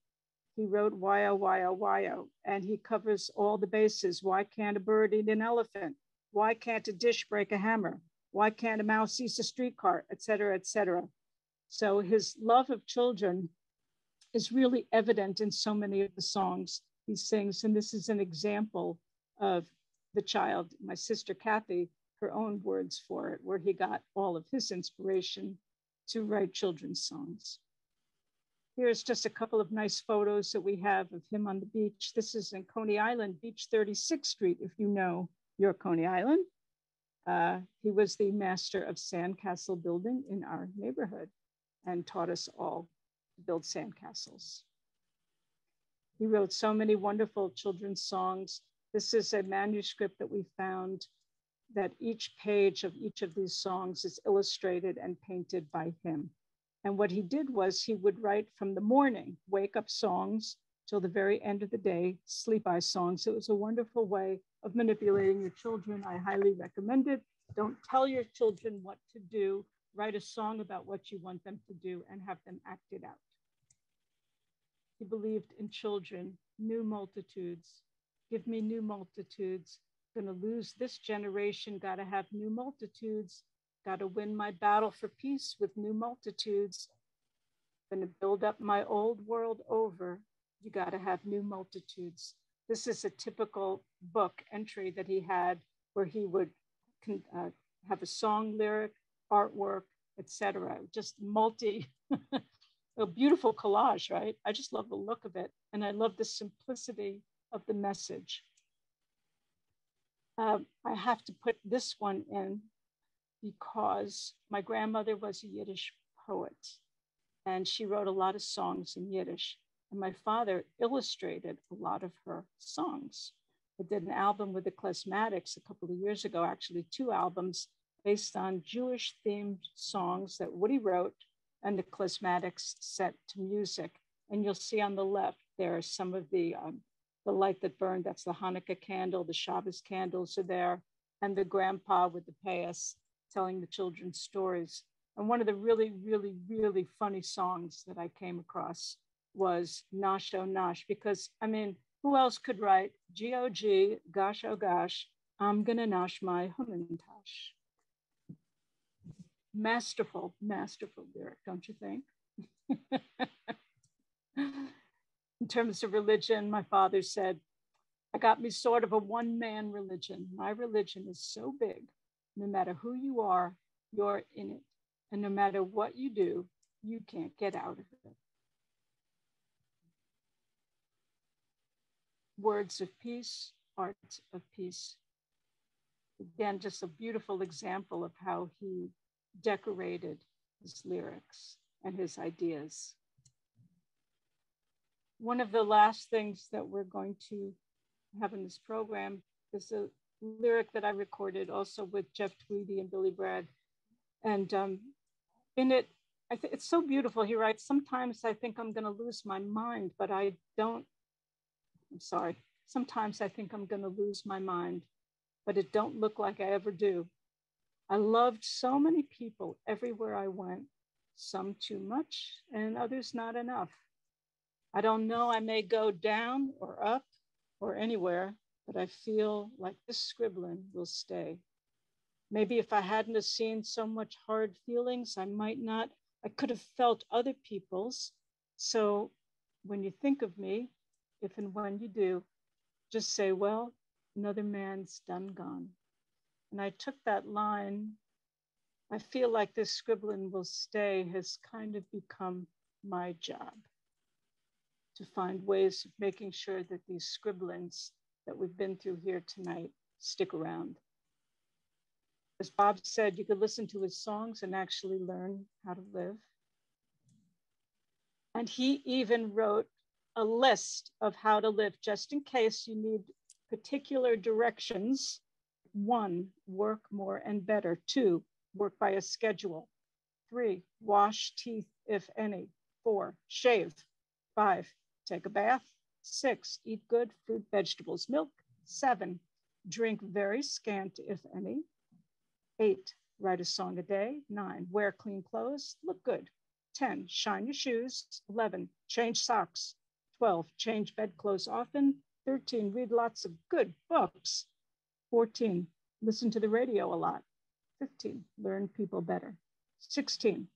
he wrote why oh why oh why oh, and he covers all the bases. Why can't a bird eat an elephant? Why can't a dish break a hammer? Why can't a mouse eat a streetcar, et cetera, et cetera. So his love of children is really evident in so many of the songs he sings. And this is an example of the child, my sister Kathy, her own words for it, where he got all of his inspiration to write children's songs. Here's just a couple of nice photos that we have of him on the beach. This is in Coney Island, Beach 36th Street, if you know your Coney Island. Uh, he was the master of sandcastle building in our neighborhood and taught us all to build sandcastles. He wrote so many wonderful children's songs. This is a manuscript that we found that each page of each of these songs is illustrated and painted by him. And what he did was he would write from the morning, wake up songs till the very end of the day, sleep eye songs. It was a wonderful way of manipulating your children. I highly recommend it. Don't tell your children what to do. Write a song about what you want them to do and have them act it out. He believed in children, new multitudes. Give me new multitudes to lose this generation, got to have new multitudes, got to win my battle for peace with new multitudes, going to build up my old world over. You got to have new multitudes. This is a typical book entry that he had where he would uh, have a song lyric, artwork, etc. Just multi, (laughs) a beautiful collage, right? I just love the look of it. And I love the simplicity of the message. Uh, I have to put this one in because my grandmother was a Yiddish poet and she wrote a lot of songs in Yiddish. And my father illustrated a lot of her songs. I did an album with the Klezmatics a couple of years ago, actually, two albums based on Jewish themed songs that Woody wrote and the Klezmatics set to music. And you'll see on the left, there are some of the um, the light that burned, that's the Hanukkah candle, the Shabbos candles are there, and the grandpa with the payas telling the children stories. And one of the really, really, really funny songs that I came across was Nosh Oh Nosh, because I mean, who else could write G-O-G, gosh, oh gosh, I'm gonna nosh my Hamantash. Masterful, masterful lyric, don't you think? (laughs) in terms of religion, my father said, I got me sort of a one man religion. My religion is so big, no matter who you are, you're in it. And no matter what you do, you can't get out of it. Words of peace, art of peace. Again, just a beautiful example of how he decorated his lyrics and his ideas. one of the last things that we're going to have in this program is a lyric that I recorded also with Jeff Tweedy and Billy Bragg. And um, in it, I think it's so beautiful. He writes, Sometimes I think I'm going to lose my mind, but I don't. I'm sorry. Sometimes I think I'm going to lose my mind, but it don't look like I ever do. I loved so many people everywhere I went, some too much and others not enough. I don't know, I may go down or up or anywhere, but I feel like this scribbling will stay. Maybe if I hadn't seen so much hard feelings, I might not, I could have felt other people's. So when you think of me, if and when you do, just say, well, another man's done gone. And I took that line, I feel like this scribbling will stay has kind of become my job to find ways of making sure that these scribblings that we've been through here tonight stick around. As Bob said, you could listen to his songs and actually learn how to live. And he even wrote a list of how to live just in case you need particular directions. One, work more and better. Two, work by a schedule. Three, wash teeth if any. Four, shave. Five, take a bath. Six, eat good fruit, vegetables, milk. Seven, drink very scant, if any. Eight, write a song a day. Nine, wear clean clothes, look good. 10, shine your shoes. 11, change socks. 12, change bedclothes often. 13, read lots of good books. 14, listen to the radio a lot. 15, learn people better. 16,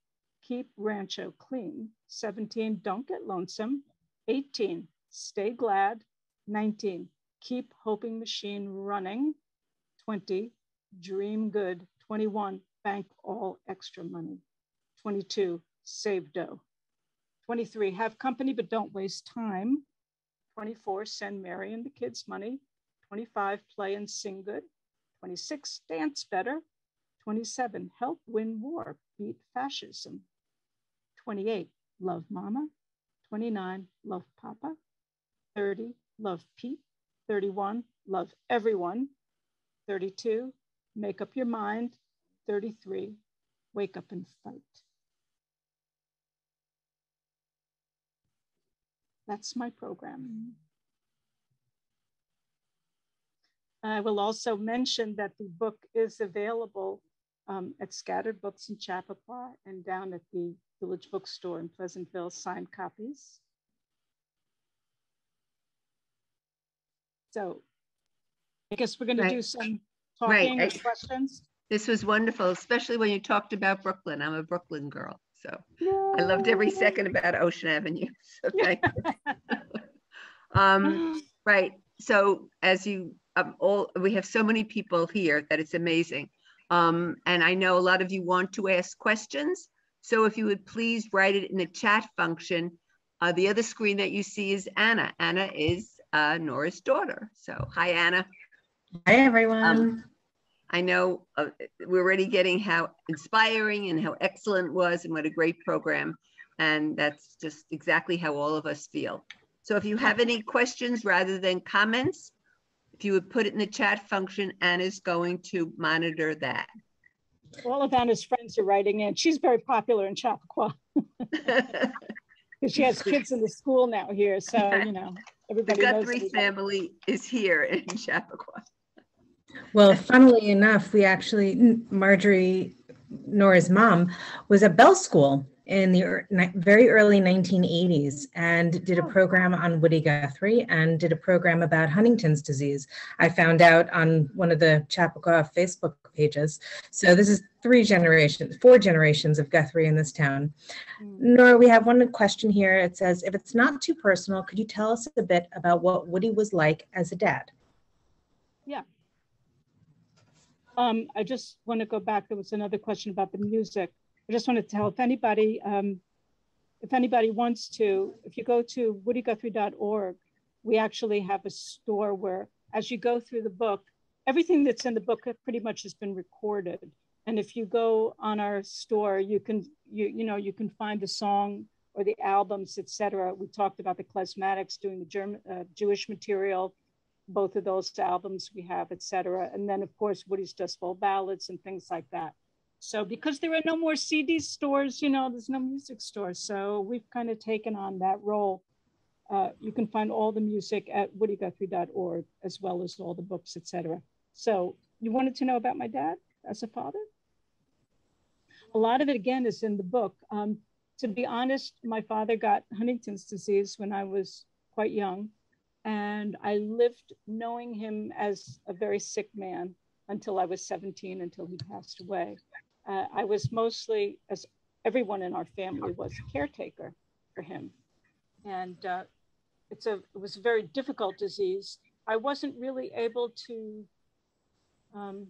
keep Rancho clean. 17, don't get lonesome. 18, stay glad. 19, keep hoping machine running. 20, dream good. 21, bank all extra money. 22, save dough. 23, have company but don't waste time. 24, send Mary and the kids money. 25, play and sing good. 26, dance better. 27, help win war, beat fascism. 28, love mama. 29, love Papa. 30, love Pete. 31, love everyone. 32, make up your mind. 33, wake up and fight. That's my program. I will also mention that the book is available um, at Scattered Books in Chappaqua and down at the Village Bookstore in Pleasantville, signed copies. So I guess we're going right. to do some talking right. questions. This was wonderful, especially when you talked about Brooklyn. I'm a Brooklyn girl, so I loved every second about Ocean Avenue. (laughs) So (laughs) thank you. um, (sighs) right. So as you um, all, we have so many people here that it's amazing. Um, and I know a lot of you want to ask questions. So if you would please write it in the chat function. Uh, the other screen that you see is Anna. Anna is uh, Nora's daughter. So hi, Anna. Hi, everyone. Um, I know uh, we're already getting how inspiring and how excellent it was and what a great program. And that's just exactly how all of us feel. So if you have any questions rather than comments, if you would put it in the chat function, Anna's going to monitor that. All of Anna's friends are writing in. She's very popular in Chappaqua. (laughs) (laughs) Because she has kids in the school now here. So, (laughs) you know, everybody The Guthrie family is here in (laughs) Chappaqua. Well, funnily enough, we actually, Marjorie, Nora's mom, was at Bell School in the very early 1980s and did a oh. program on Woody Guthrie and did a program about Huntington's disease. I found out on one of the Chappaqua Facebook pages. So this is three generations, four generations of Guthrie in this town. Mm. Nora, we have one question here. It says, if it's not too personal, could you tell us a bit about what Woody was like as a dad? Yeah. Um, I just want to go back. There was another question about the music. I just wanted to tell if anybody, um, if anybody wants to, if you go to woodyguthrie.org, we actually have a store where as you go through the book, everything that's in the book pretty much has been recorded. And if you go on our store, you can, you, you know, you can find the song or the albums, etc. We talked about the Klezmatics doing the German, uh, Jewish material, both of those albums we have, etc. And then of course Woody's Dust Bowl ballads and things like that. So because there are no more CD stores, you know, there's no music stores. So we've kind of taken on that role. Uh, you can find all the music at woodyguthrie.org as well as all the books, etc. So you wanted to know about my dad as a father? A lot of it again is in the book. Um, to be honest, my father got Huntington's disease when I was quite young. And I lived knowing him as a very sick man until I was 17, until he passed away. Uh, I was mostly, as everyone in our family was, a caretaker for him. And uh, it's a, it was a very difficult disease. I wasn't really able to um,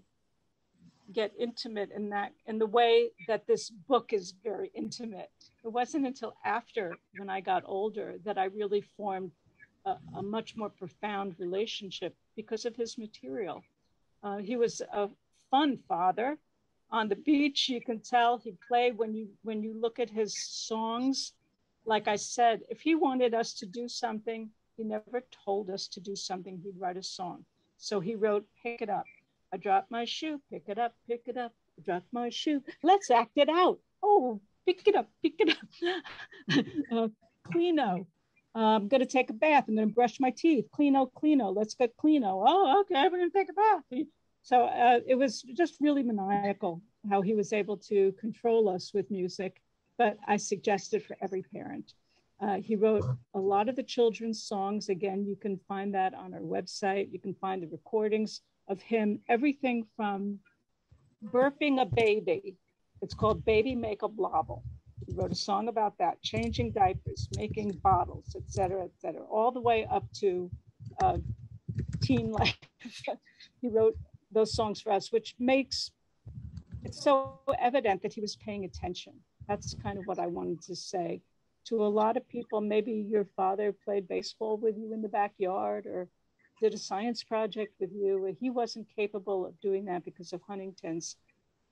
get intimate in that in the way that this book is very intimate. It wasn't until after when I got older that I really formed a, a much more profound relationship because of his material. Uh, he was a fun father. On the beach, you can tell he played when you when you look at his songs. Like I said, if he wanted us to do something, he never told us to do something. He'd write a song. So he wrote "Pick It Up." I dropped my shoe. Pick it up. Pick it up. I dropped my shoe. Let's act it out. Oh, pick it up. Pick it up. (laughs) uh, Cleano. I'm going to take a bath. I'm going to brush my teeth. Cleano, Cleano. Let's get Cleano. Oh, okay. We're going to take a bath. So uh, it was just really maniacal how he was able to control us with music. But I suggested for every parent. Uh, he wrote a lot of the children's songs. Again, you can find that on our website. You can find the recordings of him, everything from burping a baby. It's called Baby Make a Blobble. He wrote a song about that, changing diapers, making bottles, et cetera, et cetera, all the way up to uh, teen life. (laughs) he wrote those songs for us, which makes it so evident that he was paying attention. That's kind of what I wanted to say. To a lot of people, maybe your father played baseball with you in the backyard or did a science project with you. He wasn't capable of doing that because of Huntington's,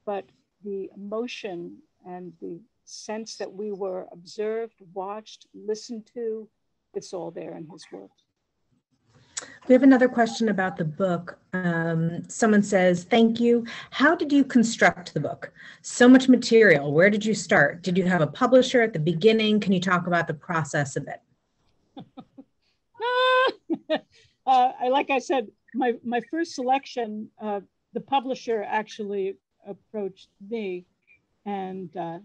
but the emotion and the sense that we were observed, watched, listened to, it's all there in his work. We have another question about the book. Um, someone says, Thank you. How did you construct the book? So much material. Where did you start? Did you have a publisher at the beginning? Can you talk about the process a bit? (laughs) uh, like I said, my, my first selection, uh, the publisher actually approached me and uh,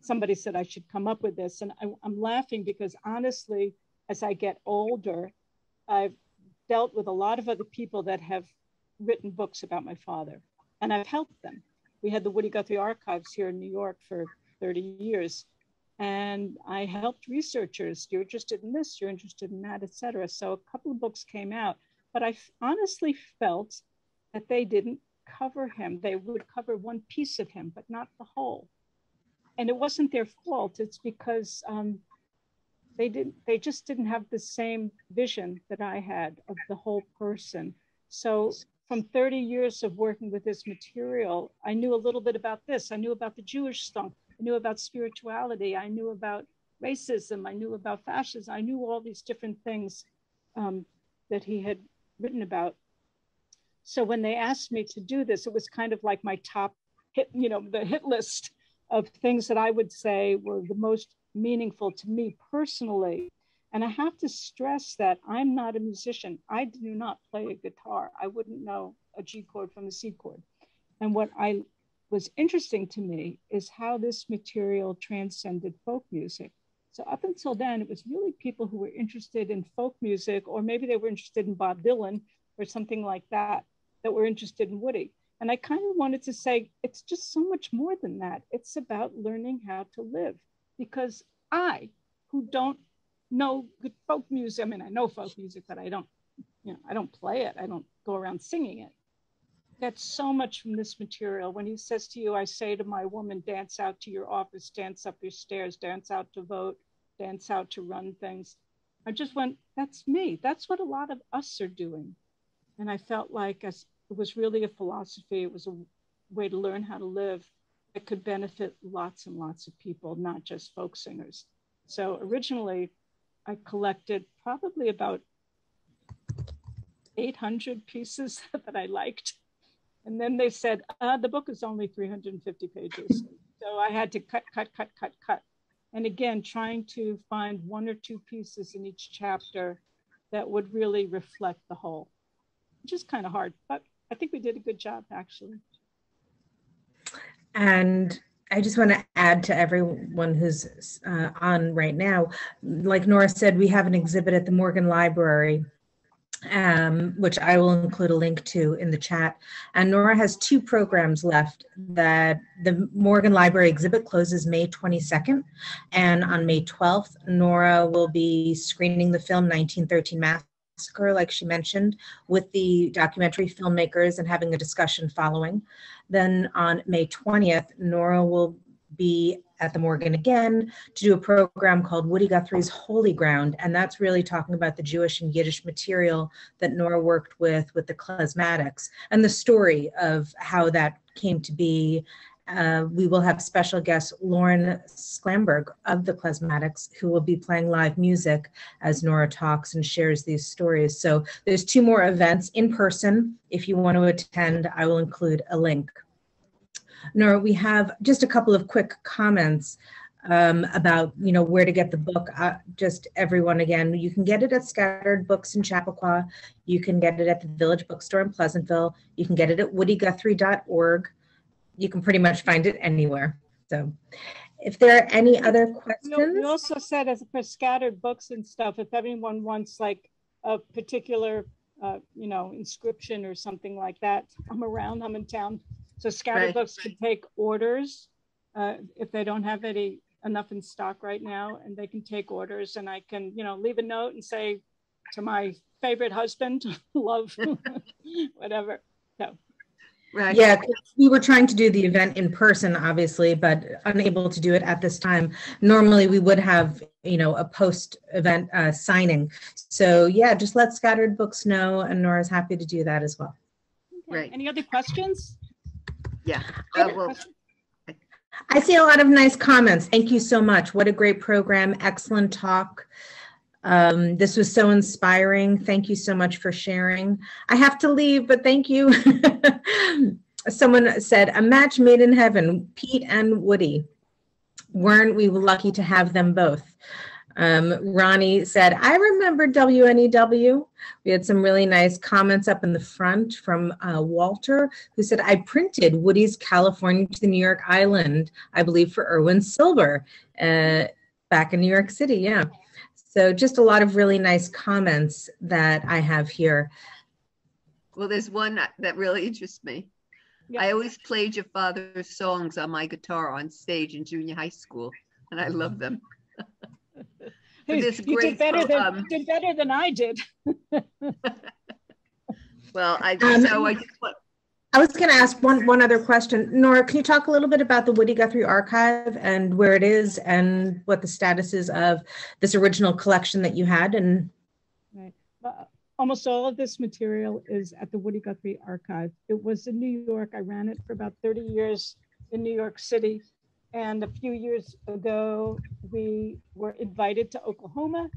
somebody said I should come up with this. And I, I'm laughing because honestly, as I get older, I've dealt with a lot of other people that have written books about my father and I've helped them. We had the Woody Guthrie Archives here in New York for 30 years and I helped researchers. You're interested in this, you're interested in that, etc. So a couple of books came out, but I honestly felt that they didn't cover him. They would cover one piece of him, but not the whole. And it wasn't their fault. It's because um, they didn't. They just didn't have the same vision that I had of the whole person. So from 30 years of working with this material, I knew a little bit about this. I knew about the Jewish stuff. I knew about spirituality. I knew about racism. I knew about fascism. I knew all these different things um, that he had written about. So when they asked me to do this, it was kind of like my top hit, you know, the hit list of things that I would say were the most meaningful to me personally. And I have to stress that I'm not a musician. I do not play a guitar. I wouldn't know a G chord from a C chord. And what I was interesting to me is how this material transcended folk music. So up until then, it was really people who were interested in folk music, or maybe they were interested in Bob Dylan or something like that, that were interested in Woody. And I kind of wanted to say, it's just so much more than that. It's about learning how to live. Because I, who don't know good folk music, I mean, I know folk music, but I don't, you know, I don't play it. I don't go around singing it get so much from this material. When he says to you, I say to my woman, dance out to your office, dance up your stairs, dance out to vote, dance out to run things. I just went, that's me. That's what a lot of us are doing. And I felt like it was really a philosophy, it was a way to learn how to live that could benefit lots and lots of people, not just folk singers. So originally, I collected probably about 800 pieces (laughs) that I liked. And then they said, uh, the book is only 350 pages. (laughs) So I had to cut, cut, cut, cut, cut. And again, trying to find one or two pieces in each chapter that would really reflect the whole, which is kind of hard, but I think we did a good job actually. And I just want to add to everyone who's uh, on right now, like Nora said, we have an exhibit at the Morgan Library um, which I will include a link to in the chat. And Nora has two programs left that the Morgan Library exhibit closes May 22nd. And on May 12th, Nora will be screening the film 1913 Massacre, like she mentioned, with the documentary filmmakers and having a discussion following. Then on May 20th, Nora will be at the Morgan again to do a program called Woody Guthrie's Holy Ground. And that's really talking about the Jewish and Yiddish material that Nora worked with with the Klezmatics and the story of how that came to be. Uh, we will have special guest Lorin Sklamberg of the Klezmatics, who will be playing live music as Nora talks and shares these stories. So there's two more events in person. If you want to attend, I will include a link. Nora, we have just a couple of quick comments um, about you know where to get the book. Uh, just everyone again, you can get it at Scattered Books in Chappaqua. You can get it at the Village Bookstore in Pleasantville. You can get it at woodyguthrie.org. You can pretty much find it anywhere. So, if there are any other questions, you also said as for Scattered Books and stuff, if anyone wants like a particular uh, you know inscription or something like that, I'm around. I'm in town. So Scattered right. Books can take orders uh, if they don't have any enough in stock right now, and they can take orders, and I can, you know, leave a note and say to my favorite husband, (laughs) love, (laughs) whatever. So. Right. Yeah, we were trying to do the event in person, obviously, but unable to do it at this time. Normally, we would have, you know, a post-event uh, signing. So yeah, just let Scattered Books know, and Nora's happy to do that as well. Okay. Right. Any other questions? Yeah. Uh, well, I see a lot of nice comments. Thank you so much. What a great program. Excellent talk. Um, this was so inspiring. Thank you so much for sharing. I have to leave, but thank you. (laughs) Someone said, a match made in heaven, Pete and Woody. Weren't we lucky to have them both? Um, Ronnie said, I remember WNEW. We had some really nice comments up in the front from uh, Walter, who said, I printed Woody's California to the New York Island, I believe for Irwin Silber uh, back in New York City. Yeah. So just a lot of really nice comments that I have here. Well, there's one that really interests me. Yeah. I always played your father's songs on my guitar on stage in junior high school, and I love them. (laughs) you did better than um, did better than I did. (laughs) well, I um, so I just want. I was going to ask one one other question, Nora. Can you talk a little bit about the Woody Guthrie Archive and where it is, and what the status is of this original collection that you had? And right. Uh, almost all of this material is at the Woody Guthrie Archive. It was in New York. I ran it for about 30 years in New York City. And a few years ago, we were invited to Oklahoma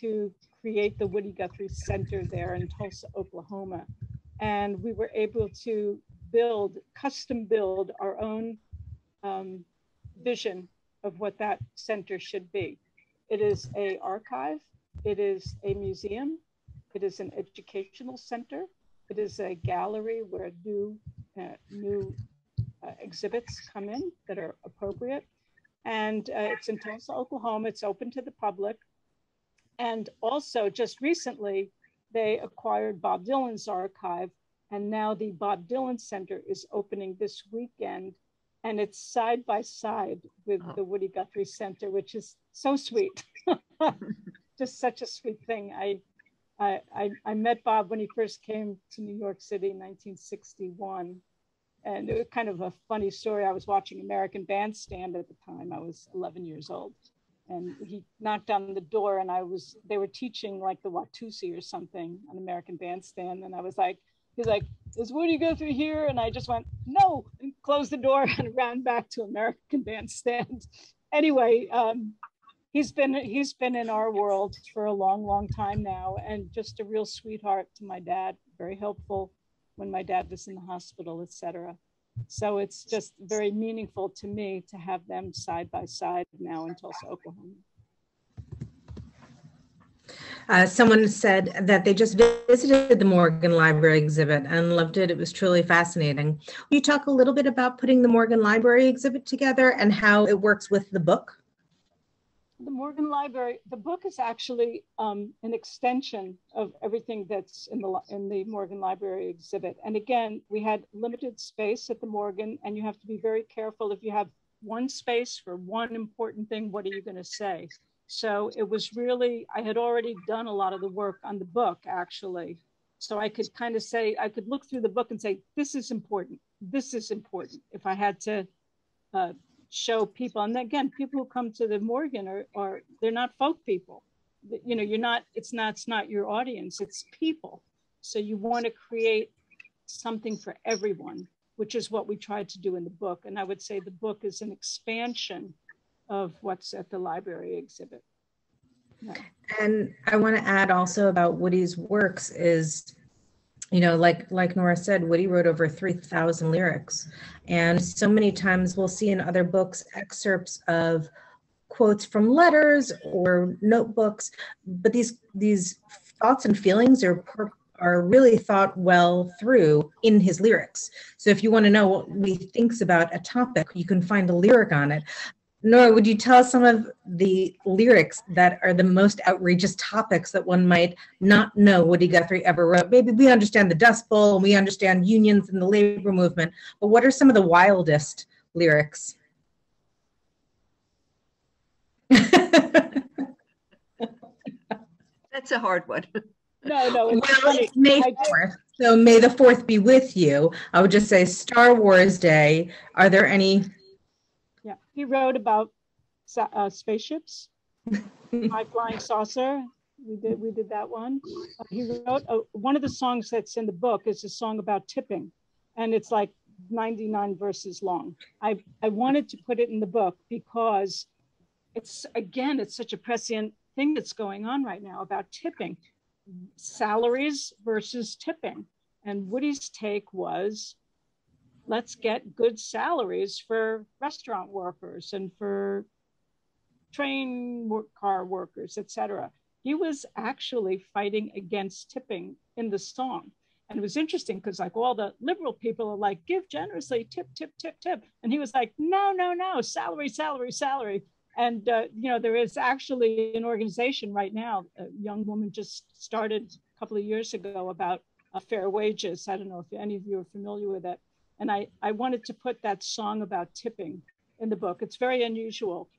to create the Woody Guthrie Center there in Tulsa, Oklahoma. And we were able to build, custom build our own um, vision of what that center should be. It is a archive, it is a museum, it is an educational center, it is a gallery where new, uh, new uh, exhibits come in that are appropriate. And uh, it's in Tulsa, Oklahoma. It's open to the public. And also, just recently, they acquired Bob Dylan's archive. And now the Bob Dylan Center is opening this weekend. And it's side by side with oh. the Woody Guthrie Center, which is so sweet. (laughs) just such a sweet thing. I, I, I met Bob when he first came to New York City in 1961 and it was kind of a funny story. I was watching American Bandstand at the time. I was 11 years old, and he knocked on the door, and I was they were teaching like the Watusi or something on American Bandstand, and I was like, he's like, "Is Woody Guthrie here?" And I just went, "No," and closed the door (laughs) and ran back to American Bandstand. (laughs) anyway, um, he's been he's been in our world for a long, long time now, and just a real sweetheart to my dad. Very helpful when my dad was in the hospital, etc. So it's just very meaningful to me to have them side by side now in Tulsa, Oklahoma. Uh, someone said that they just visited the Morgan Library exhibit and loved it. It was truly fascinating. Will you talk a little bit about putting the Morgan Library exhibit together and how it works with the book? The Morgan Library, the book is actually um, an extension of everything that's in the in the Morgan Library exhibit. And again, we had limited space at the Morgan, and you have to be very careful if you have one space for one important thing. What are you going to say? So it was really, I had already done a lot of the work on the book actually. So I could kind of say, I could look through the book and say, this is important. This is important. If I had to uh, show people, and again, people who come to the Morgan are, are they're not folk people. You know, you're not, it's not, it's not your audience, it's people. So you want to create something for everyone, which is what we tried to do in the book. And I would say the book is an expansion of what's at the library exhibit. Yeah. And I want to add also about Woody's works is, you know, like like Nora said, Woody wrote over 3,000 lyrics. And so many times we'll see in other books excerpts of quotes from letters or notebooks, but these these thoughts and feelings are are really thought well through in his lyrics. So if you want to know what he thinks about a topic, you can find a lyric on it. Nora, would you tell us some of the lyrics that are the most outrageous topics that one might not know Woody Guthrie ever wrote? Maybe we understand the Dust Bowl and we understand unions and the labor movement, but what are some of the wildest lyrics? (laughs) That's a hard one. No, no, it's well, It's May 4th, so May the 4th be with you. I would just say Star Wars Day. Are there any yeah, he wrote about uh, spaceships, (laughs) my flying saucer. We did we did that one. Uh, he wrote uh, one of the songs that's in the book is a song about tipping, and it's like 99 verses long. I I wanted to put it in the book because it's again it's such a prescient thing that's going on right now about tipping, salaries versus tipping. And Woody's take was let's get good salaries for restaurant workers and for train work, car workers, etc. He was actually fighting against tipping in the song. And it was interesting because like all the liberal people are like, give generously, tip, tip, tip, tip. And he was like, no, no, no, salary, salary, salary. And, uh, you know, there is actually an organization right now, a young woman just started a couple of years ago about uh, fair wages. I don't know if any of you are familiar with it and I, I wanted to put that song about tipping in the book. It's very unusual.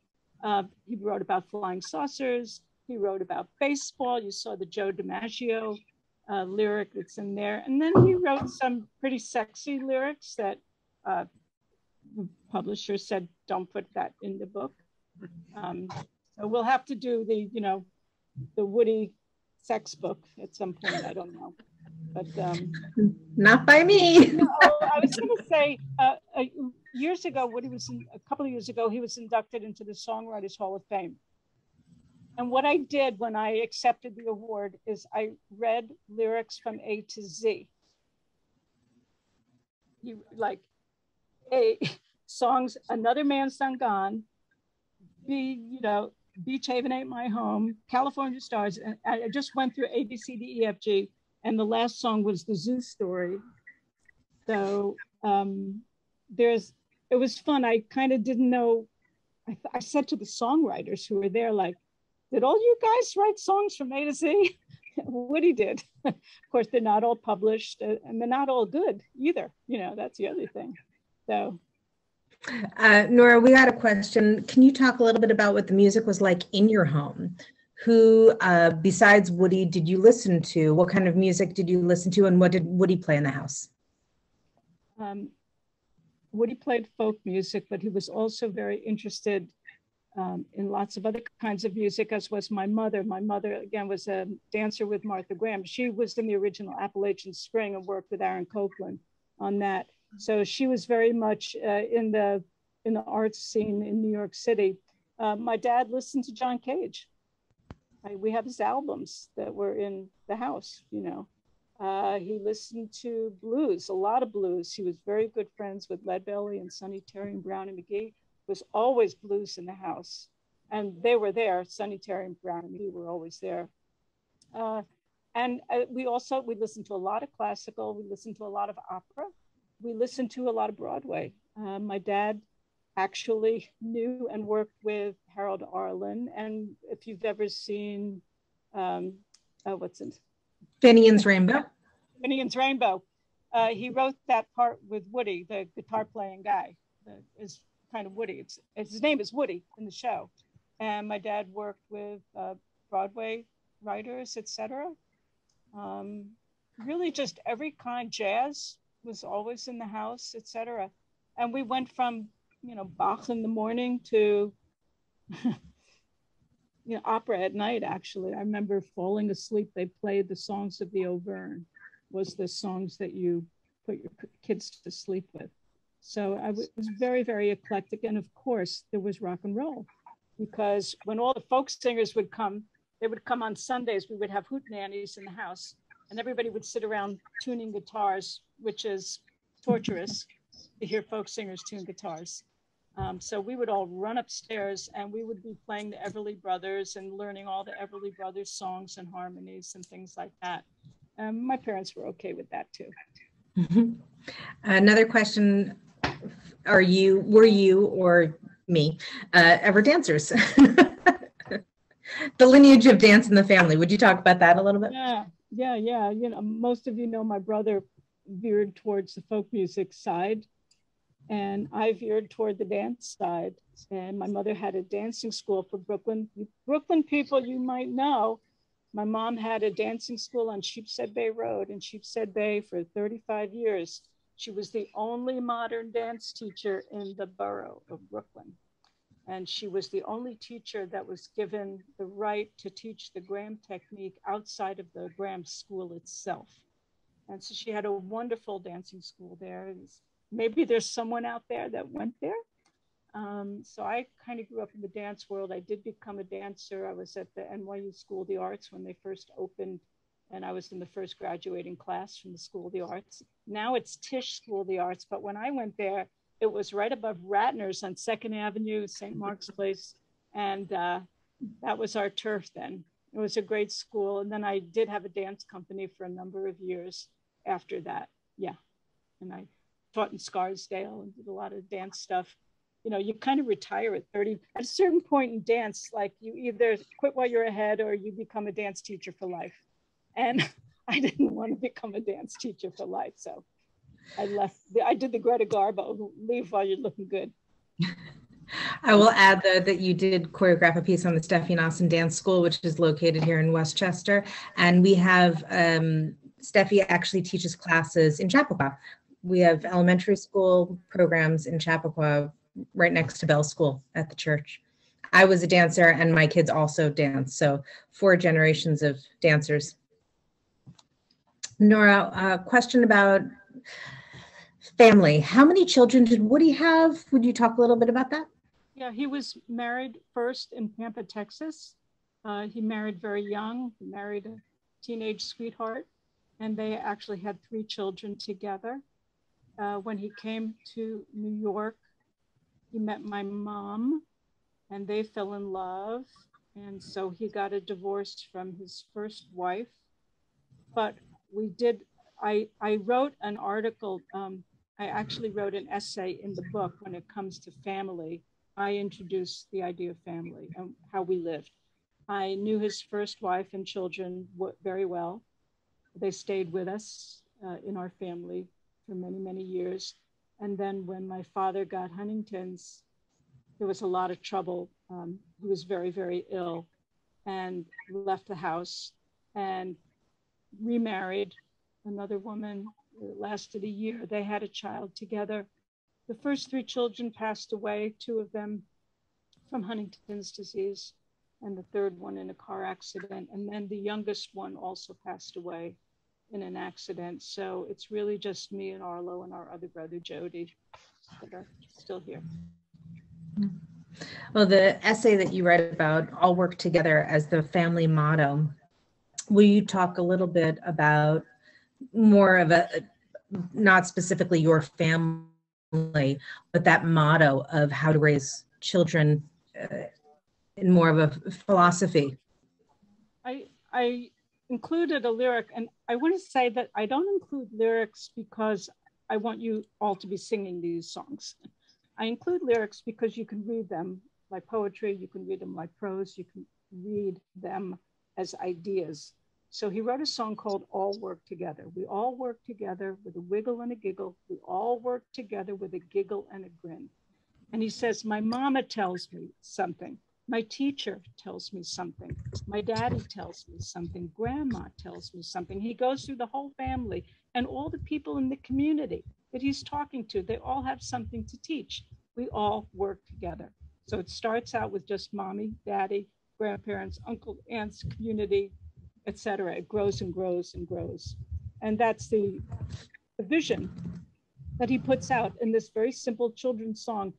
Uh, he wrote about flying saucers. He wrote about baseball. You saw the Joe DiMaggio uh, lyric that's in there. And then he wrote some pretty sexy lyrics that uh, the publisher said, don't put that in the book. Um, so we'll have to do the, you know, the Woody sex book at some point. I don't know but um, not by me. no, I (laughs) was going to say uh, uh, years ago, when he was in, a couple of years ago, he was inducted into the Songwriters Hall of Fame. And what I did when I accepted the award is I read lyrics from A to Z. You like A songs, Another Man's Done Gone, B, you know, Beach Haven Ain't My Home, California Stars. And I just went through A, B, C, D, E, F, G and the last song was the zoo story. So um, there's, it was fun. I kind of didn't know. I, I said to the songwriters who were there, like, did all you guys write songs from A to Z? (laughs) Woody did. (laughs) of course, they're not all published uh, and they're not all good either. You know, that's the other thing. So uh, Nora, we had a question. Can you talk a little bit about what the music was like in your home? Who uh, besides Woody did you listen to? What kind of music did you listen to and what did Woody play in the house? Um, Woody played folk music, but he was also very interested um, in lots of other kinds of music, as was my mother. My mother, again, was a dancer with Martha Graham. She was in the original Appalachian Spring and worked with Aaron Copland on that. So she was very much uh, in the in the arts scene in New York City. Uh, my dad listened to John Cage. I, we have his albums that were in the house, you know. Uh, he listened to blues, a lot of blues. He was very good friends with Leadbelly and Sonny Terry and Brownie McGhee. It was always blues in the house. And they were there. Sonny Terry and Brownie McGhee were always there. Uh, and uh, we also, we listened to a lot of classical. We listened to a lot of opera. We listened to a lot of Broadway. Uh, my dad actually knew and worked with Harold Arlen. And if you've ever seen, um, uh, what's it? Finian's Rainbow. Finian's Rainbow. Uh, he wrote that part with Woody, the guitar playing guy. That is kind of Woody. It's, it's, his name is Woody in the show. And my dad worked with uh, Broadway writers, etc. Um, really, just every kind. Jazz was always in the house, etc. And we went from you know Bach in the morning to (laughs) you know, opera at night, actually. I remember falling asleep. They played the songs of the Auvergne, was the songs that you put your kids to sleep with. So I was very, very eclectic. And of course, there was rock and roll because when all the folk singers would come, they would come on Sundays. We would have hootenannies in the house, and everybody would sit around tuning guitars, which is torturous to hear folk singers tune guitars. Um, so we would all run upstairs and we would be playing the Everly Brothers and learning all the Everly Brothers songs and harmonies and things like that. Um, my parents were okay with that too. Mm-hmm. Another question: Are you, were you, or me, uh, ever dancers? (laughs) the lineage of dance in the family. Would you talk about that a little bit? Yeah, yeah, yeah. You know, most of you know my brother veered towards the folk music side and I veered toward the dance side. And my mother had a dancing school for Brooklyn. Brooklyn people, you might know, my mom had a dancing school on Sheepshead Bay Road in Sheepshead Bay for 35 years. She was the only modern dance teacher in the borough of Brooklyn. And she was the only teacher that was given the right to teach the Graham technique outside of the Graham school itself. And so she had a wonderful dancing school there. It was maybe there's someone out there that went there. Um, so I kind of grew up in the dance world. I did become a dancer. I was at the NYU School of the Arts when they first opened, and I was in the first graduating class from the School of the Arts. Now it's Tisch School of the Arts, but when I went there, it was right above Ratner's on Second Avenue, St. Mark's Place, and uh, that was our turf then. It was a great school, and then I did have a dance company for a number of years after that. Yeah, and I taught in Scarsdale and did a lot of dance stuff. You know, you kind of retire at 30. At a certain point in dance, like you either quit while you're ahead or you become a dance teacher for life. And (laughs) I didn't want to become a dance teacher for life. So I left. I did the Greta Garbo, leave while you're looking good. (laughs) I will add though that you did choreograph a piece on the Steffi Nossen Dance School, which is located here in Westchester. And we have um, Steffi actually teaches classes in Chappaqua we have elementary school programs in Chappaqua right next to Bell School at the church. I was a dancer and my kids also dance. So four generations of dancers. Nora, a question about family. How many children did Woody have? Would you talk a little bit about that? Yeah, he was married first in Pampa, Texas. Uh, he married very young, he married a teenage sweetheart, and they actually had three children together uh, when he came to New York, he met my mom and they fell in love. And so he got a divorce from his first wife. But we did, I, I wrote an article, um, I actually wrote an essay in the book when it comes to family. I introduced the idea of family and how we lived. I knew his first wife and children very well. They stayed with us uh, in our family for many, many years. And then when my father got Huntington's, there was a lot of trouble. Um, he was very, very ill and left the house and remarried another woman. It lasted a year. They had a child together. The first three children passed away, two of them from Huntington's disease, and the third one in a car accident. And then the youngest one also passed away in an accident. So it's really just me and Arlo and our other brother Jody that are still here. Well, the essay that you write about all work together as the family motto, will you talk a little bit about more of a, not specifically your family, but that motto of how to raise children uh, in more of a philosophy? I, I included a lyric, and I want to say that I don't include lyrics because I want you all to be singing these songs. I include lyrics because you can read them like poetry, you can read them like prose, you can read them as ideas. So he wrote a song called All Work Together. We all work together with a wiggle and a giggle. We all work together with a giggle and a grin. And he says, My mama tells me something. My teacher tells me something. My daddy tells me something. Grandma tells me something. He goes through the whole family and all the people in the community that he's talking to. They all have something to teach. We all work together. So it starts out with just mommy, daddy, grandparents, uncle, aunts, community, etc. It grows and grows and grows. And that's the, the vision that he puts out in this very simple children's song.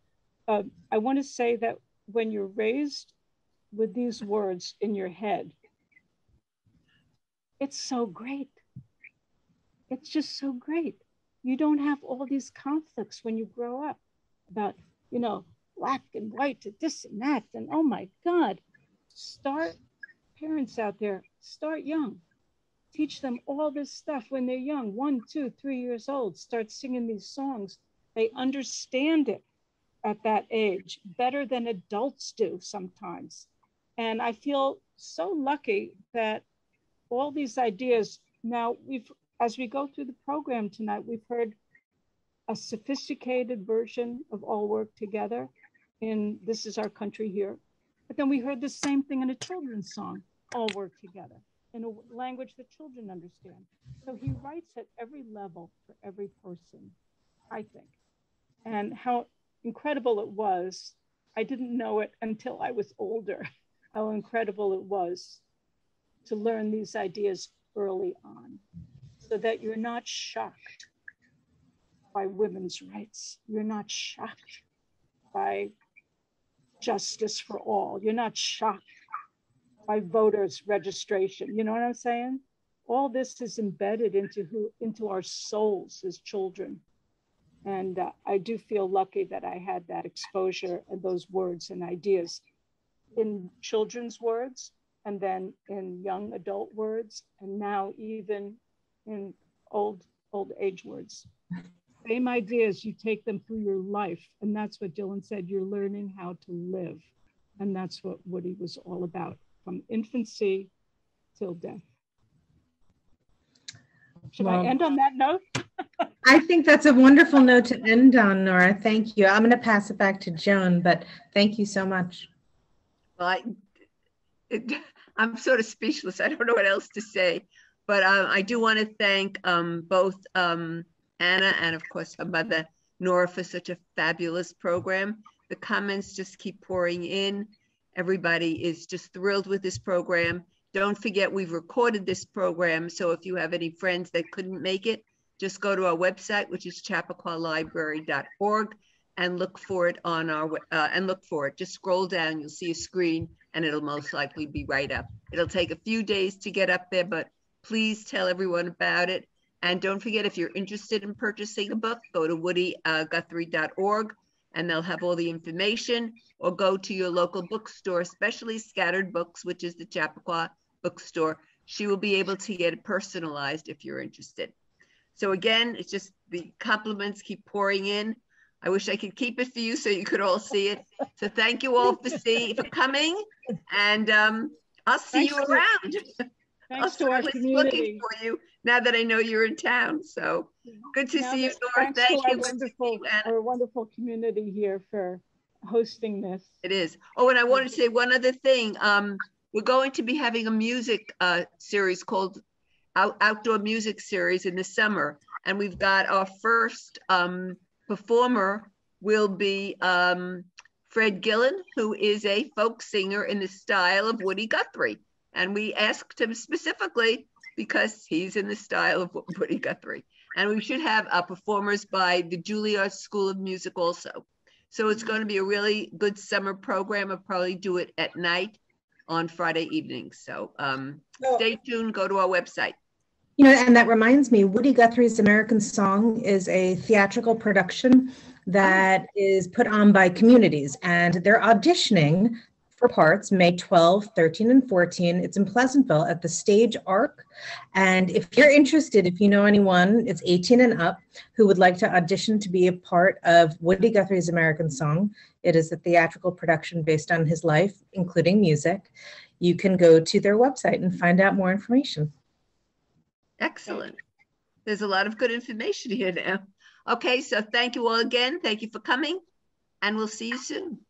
Uh, I want to say that when you're raised with these words in your head, it's so great. It's just so great. You don't have all these conflicts when you grow up about, you know, black and white, this and that. And oh my God, start parents out there, start young. Teach them all this stuff when they're young, one, two, three years old. Start singing these songs. They understand it at that age better than adults do sometimes. And I feel so lucky that all these ideas now we've as we go through the program tonight, we've heard a sophisticated version of all work together in This Is Our Country Here. But then we heard the same thing in a children's song, All Work Together, in a language that children understand. So he writes at every level for every person, I think. And how incredible it was. I didn't know it until I was older, (laughs) how incredible it was to learn these ideas early on so that you're not shocked by women's rights. You're not shocked by justice for all. You're not shocked by voters registration. You know what I'm saying? All this is embedded into who into our souls as children. And uh, I do feel lucky that I had that exposure and those words and ideas in children's words and then in young adult words and now even in old old age words. Same ideas, you take them through your life. And that's what Dylan said, you're learning how to live. And that's what Woody was all about from infancy till death. Should well, I end on that note? I think that's a wonderful note to end on, Nora. Thank you. I'm going to pass it back to Joan, but thank you so much. Well, I, it, I'm sort of speechless. I don't know what else to say, but uh, I do want to thank um, both um, Anna and, of course, her mother, Nora, for such a fabulous program. The comments just keep pouring in. Everybody is just thrilled with this program. Don't forget, we've recorded this program. So if you have any friends that couldn't make it, just go to our website, which is chappaqua.library.org, and look for it on our uh, and look for it. Just scroll down, you'll see a screen, and it'll most likely be right up. It'll take a few days to get up there, but please tell everyone about it. And don't forget, if you're interested in purchasing a book, go to woodyguthrie.org and they'll have all the information, or go to your local bookstore, especially Scattered Books, which is the Chappaqua bookstore. She will be able to get it personalized if you're interested. So again, it's just the compliments keep pouring in. I wish I could keep it for you so you could all see it. So thank you all for see for coming, and um, I'll see Thanks you around. Thanks to our community. Looking for you now that I know you're in town. So good to now see you, Nora. Thank you. Our wonderful, our wonderful community here for hosting this. It is. Oh, and I wanted to say one other thing. Um, we're going to be having a music uh, series called out, outdoor music series in the summer. And we've got our first um, performer will be um, Fred Gillen, who is a folk singer in the style of Woody Guthrie. And we asked him specifically because he's in the style of (laughs) Woody Guthrie. And we should have uh, performers by the Juilliard School of Music also. So it's going to be a really good summer program. I'll probably do it at night on Friday evenings. So um, stay tuned. Go to our website. You know, and that reminds me, Woody Guthrie's American Song is a theatrical production that oh. is put on by communities, and they're auditioning for parts May 12, 13, and 14. It's in Pleasantville at the Stage Arc. And if you're interested, if you know anyone, it's 18 and up, who would like to audition to be a part of Woody Guthrie's American Song, it is a theatrical production based on his life, including music. You can go to their website and find out more information. Excellent. There's a lot of good information here now. Okay, so thank you all again. Thank you for coming, and we'll see you soon.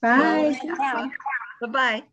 Bye. Bye bye.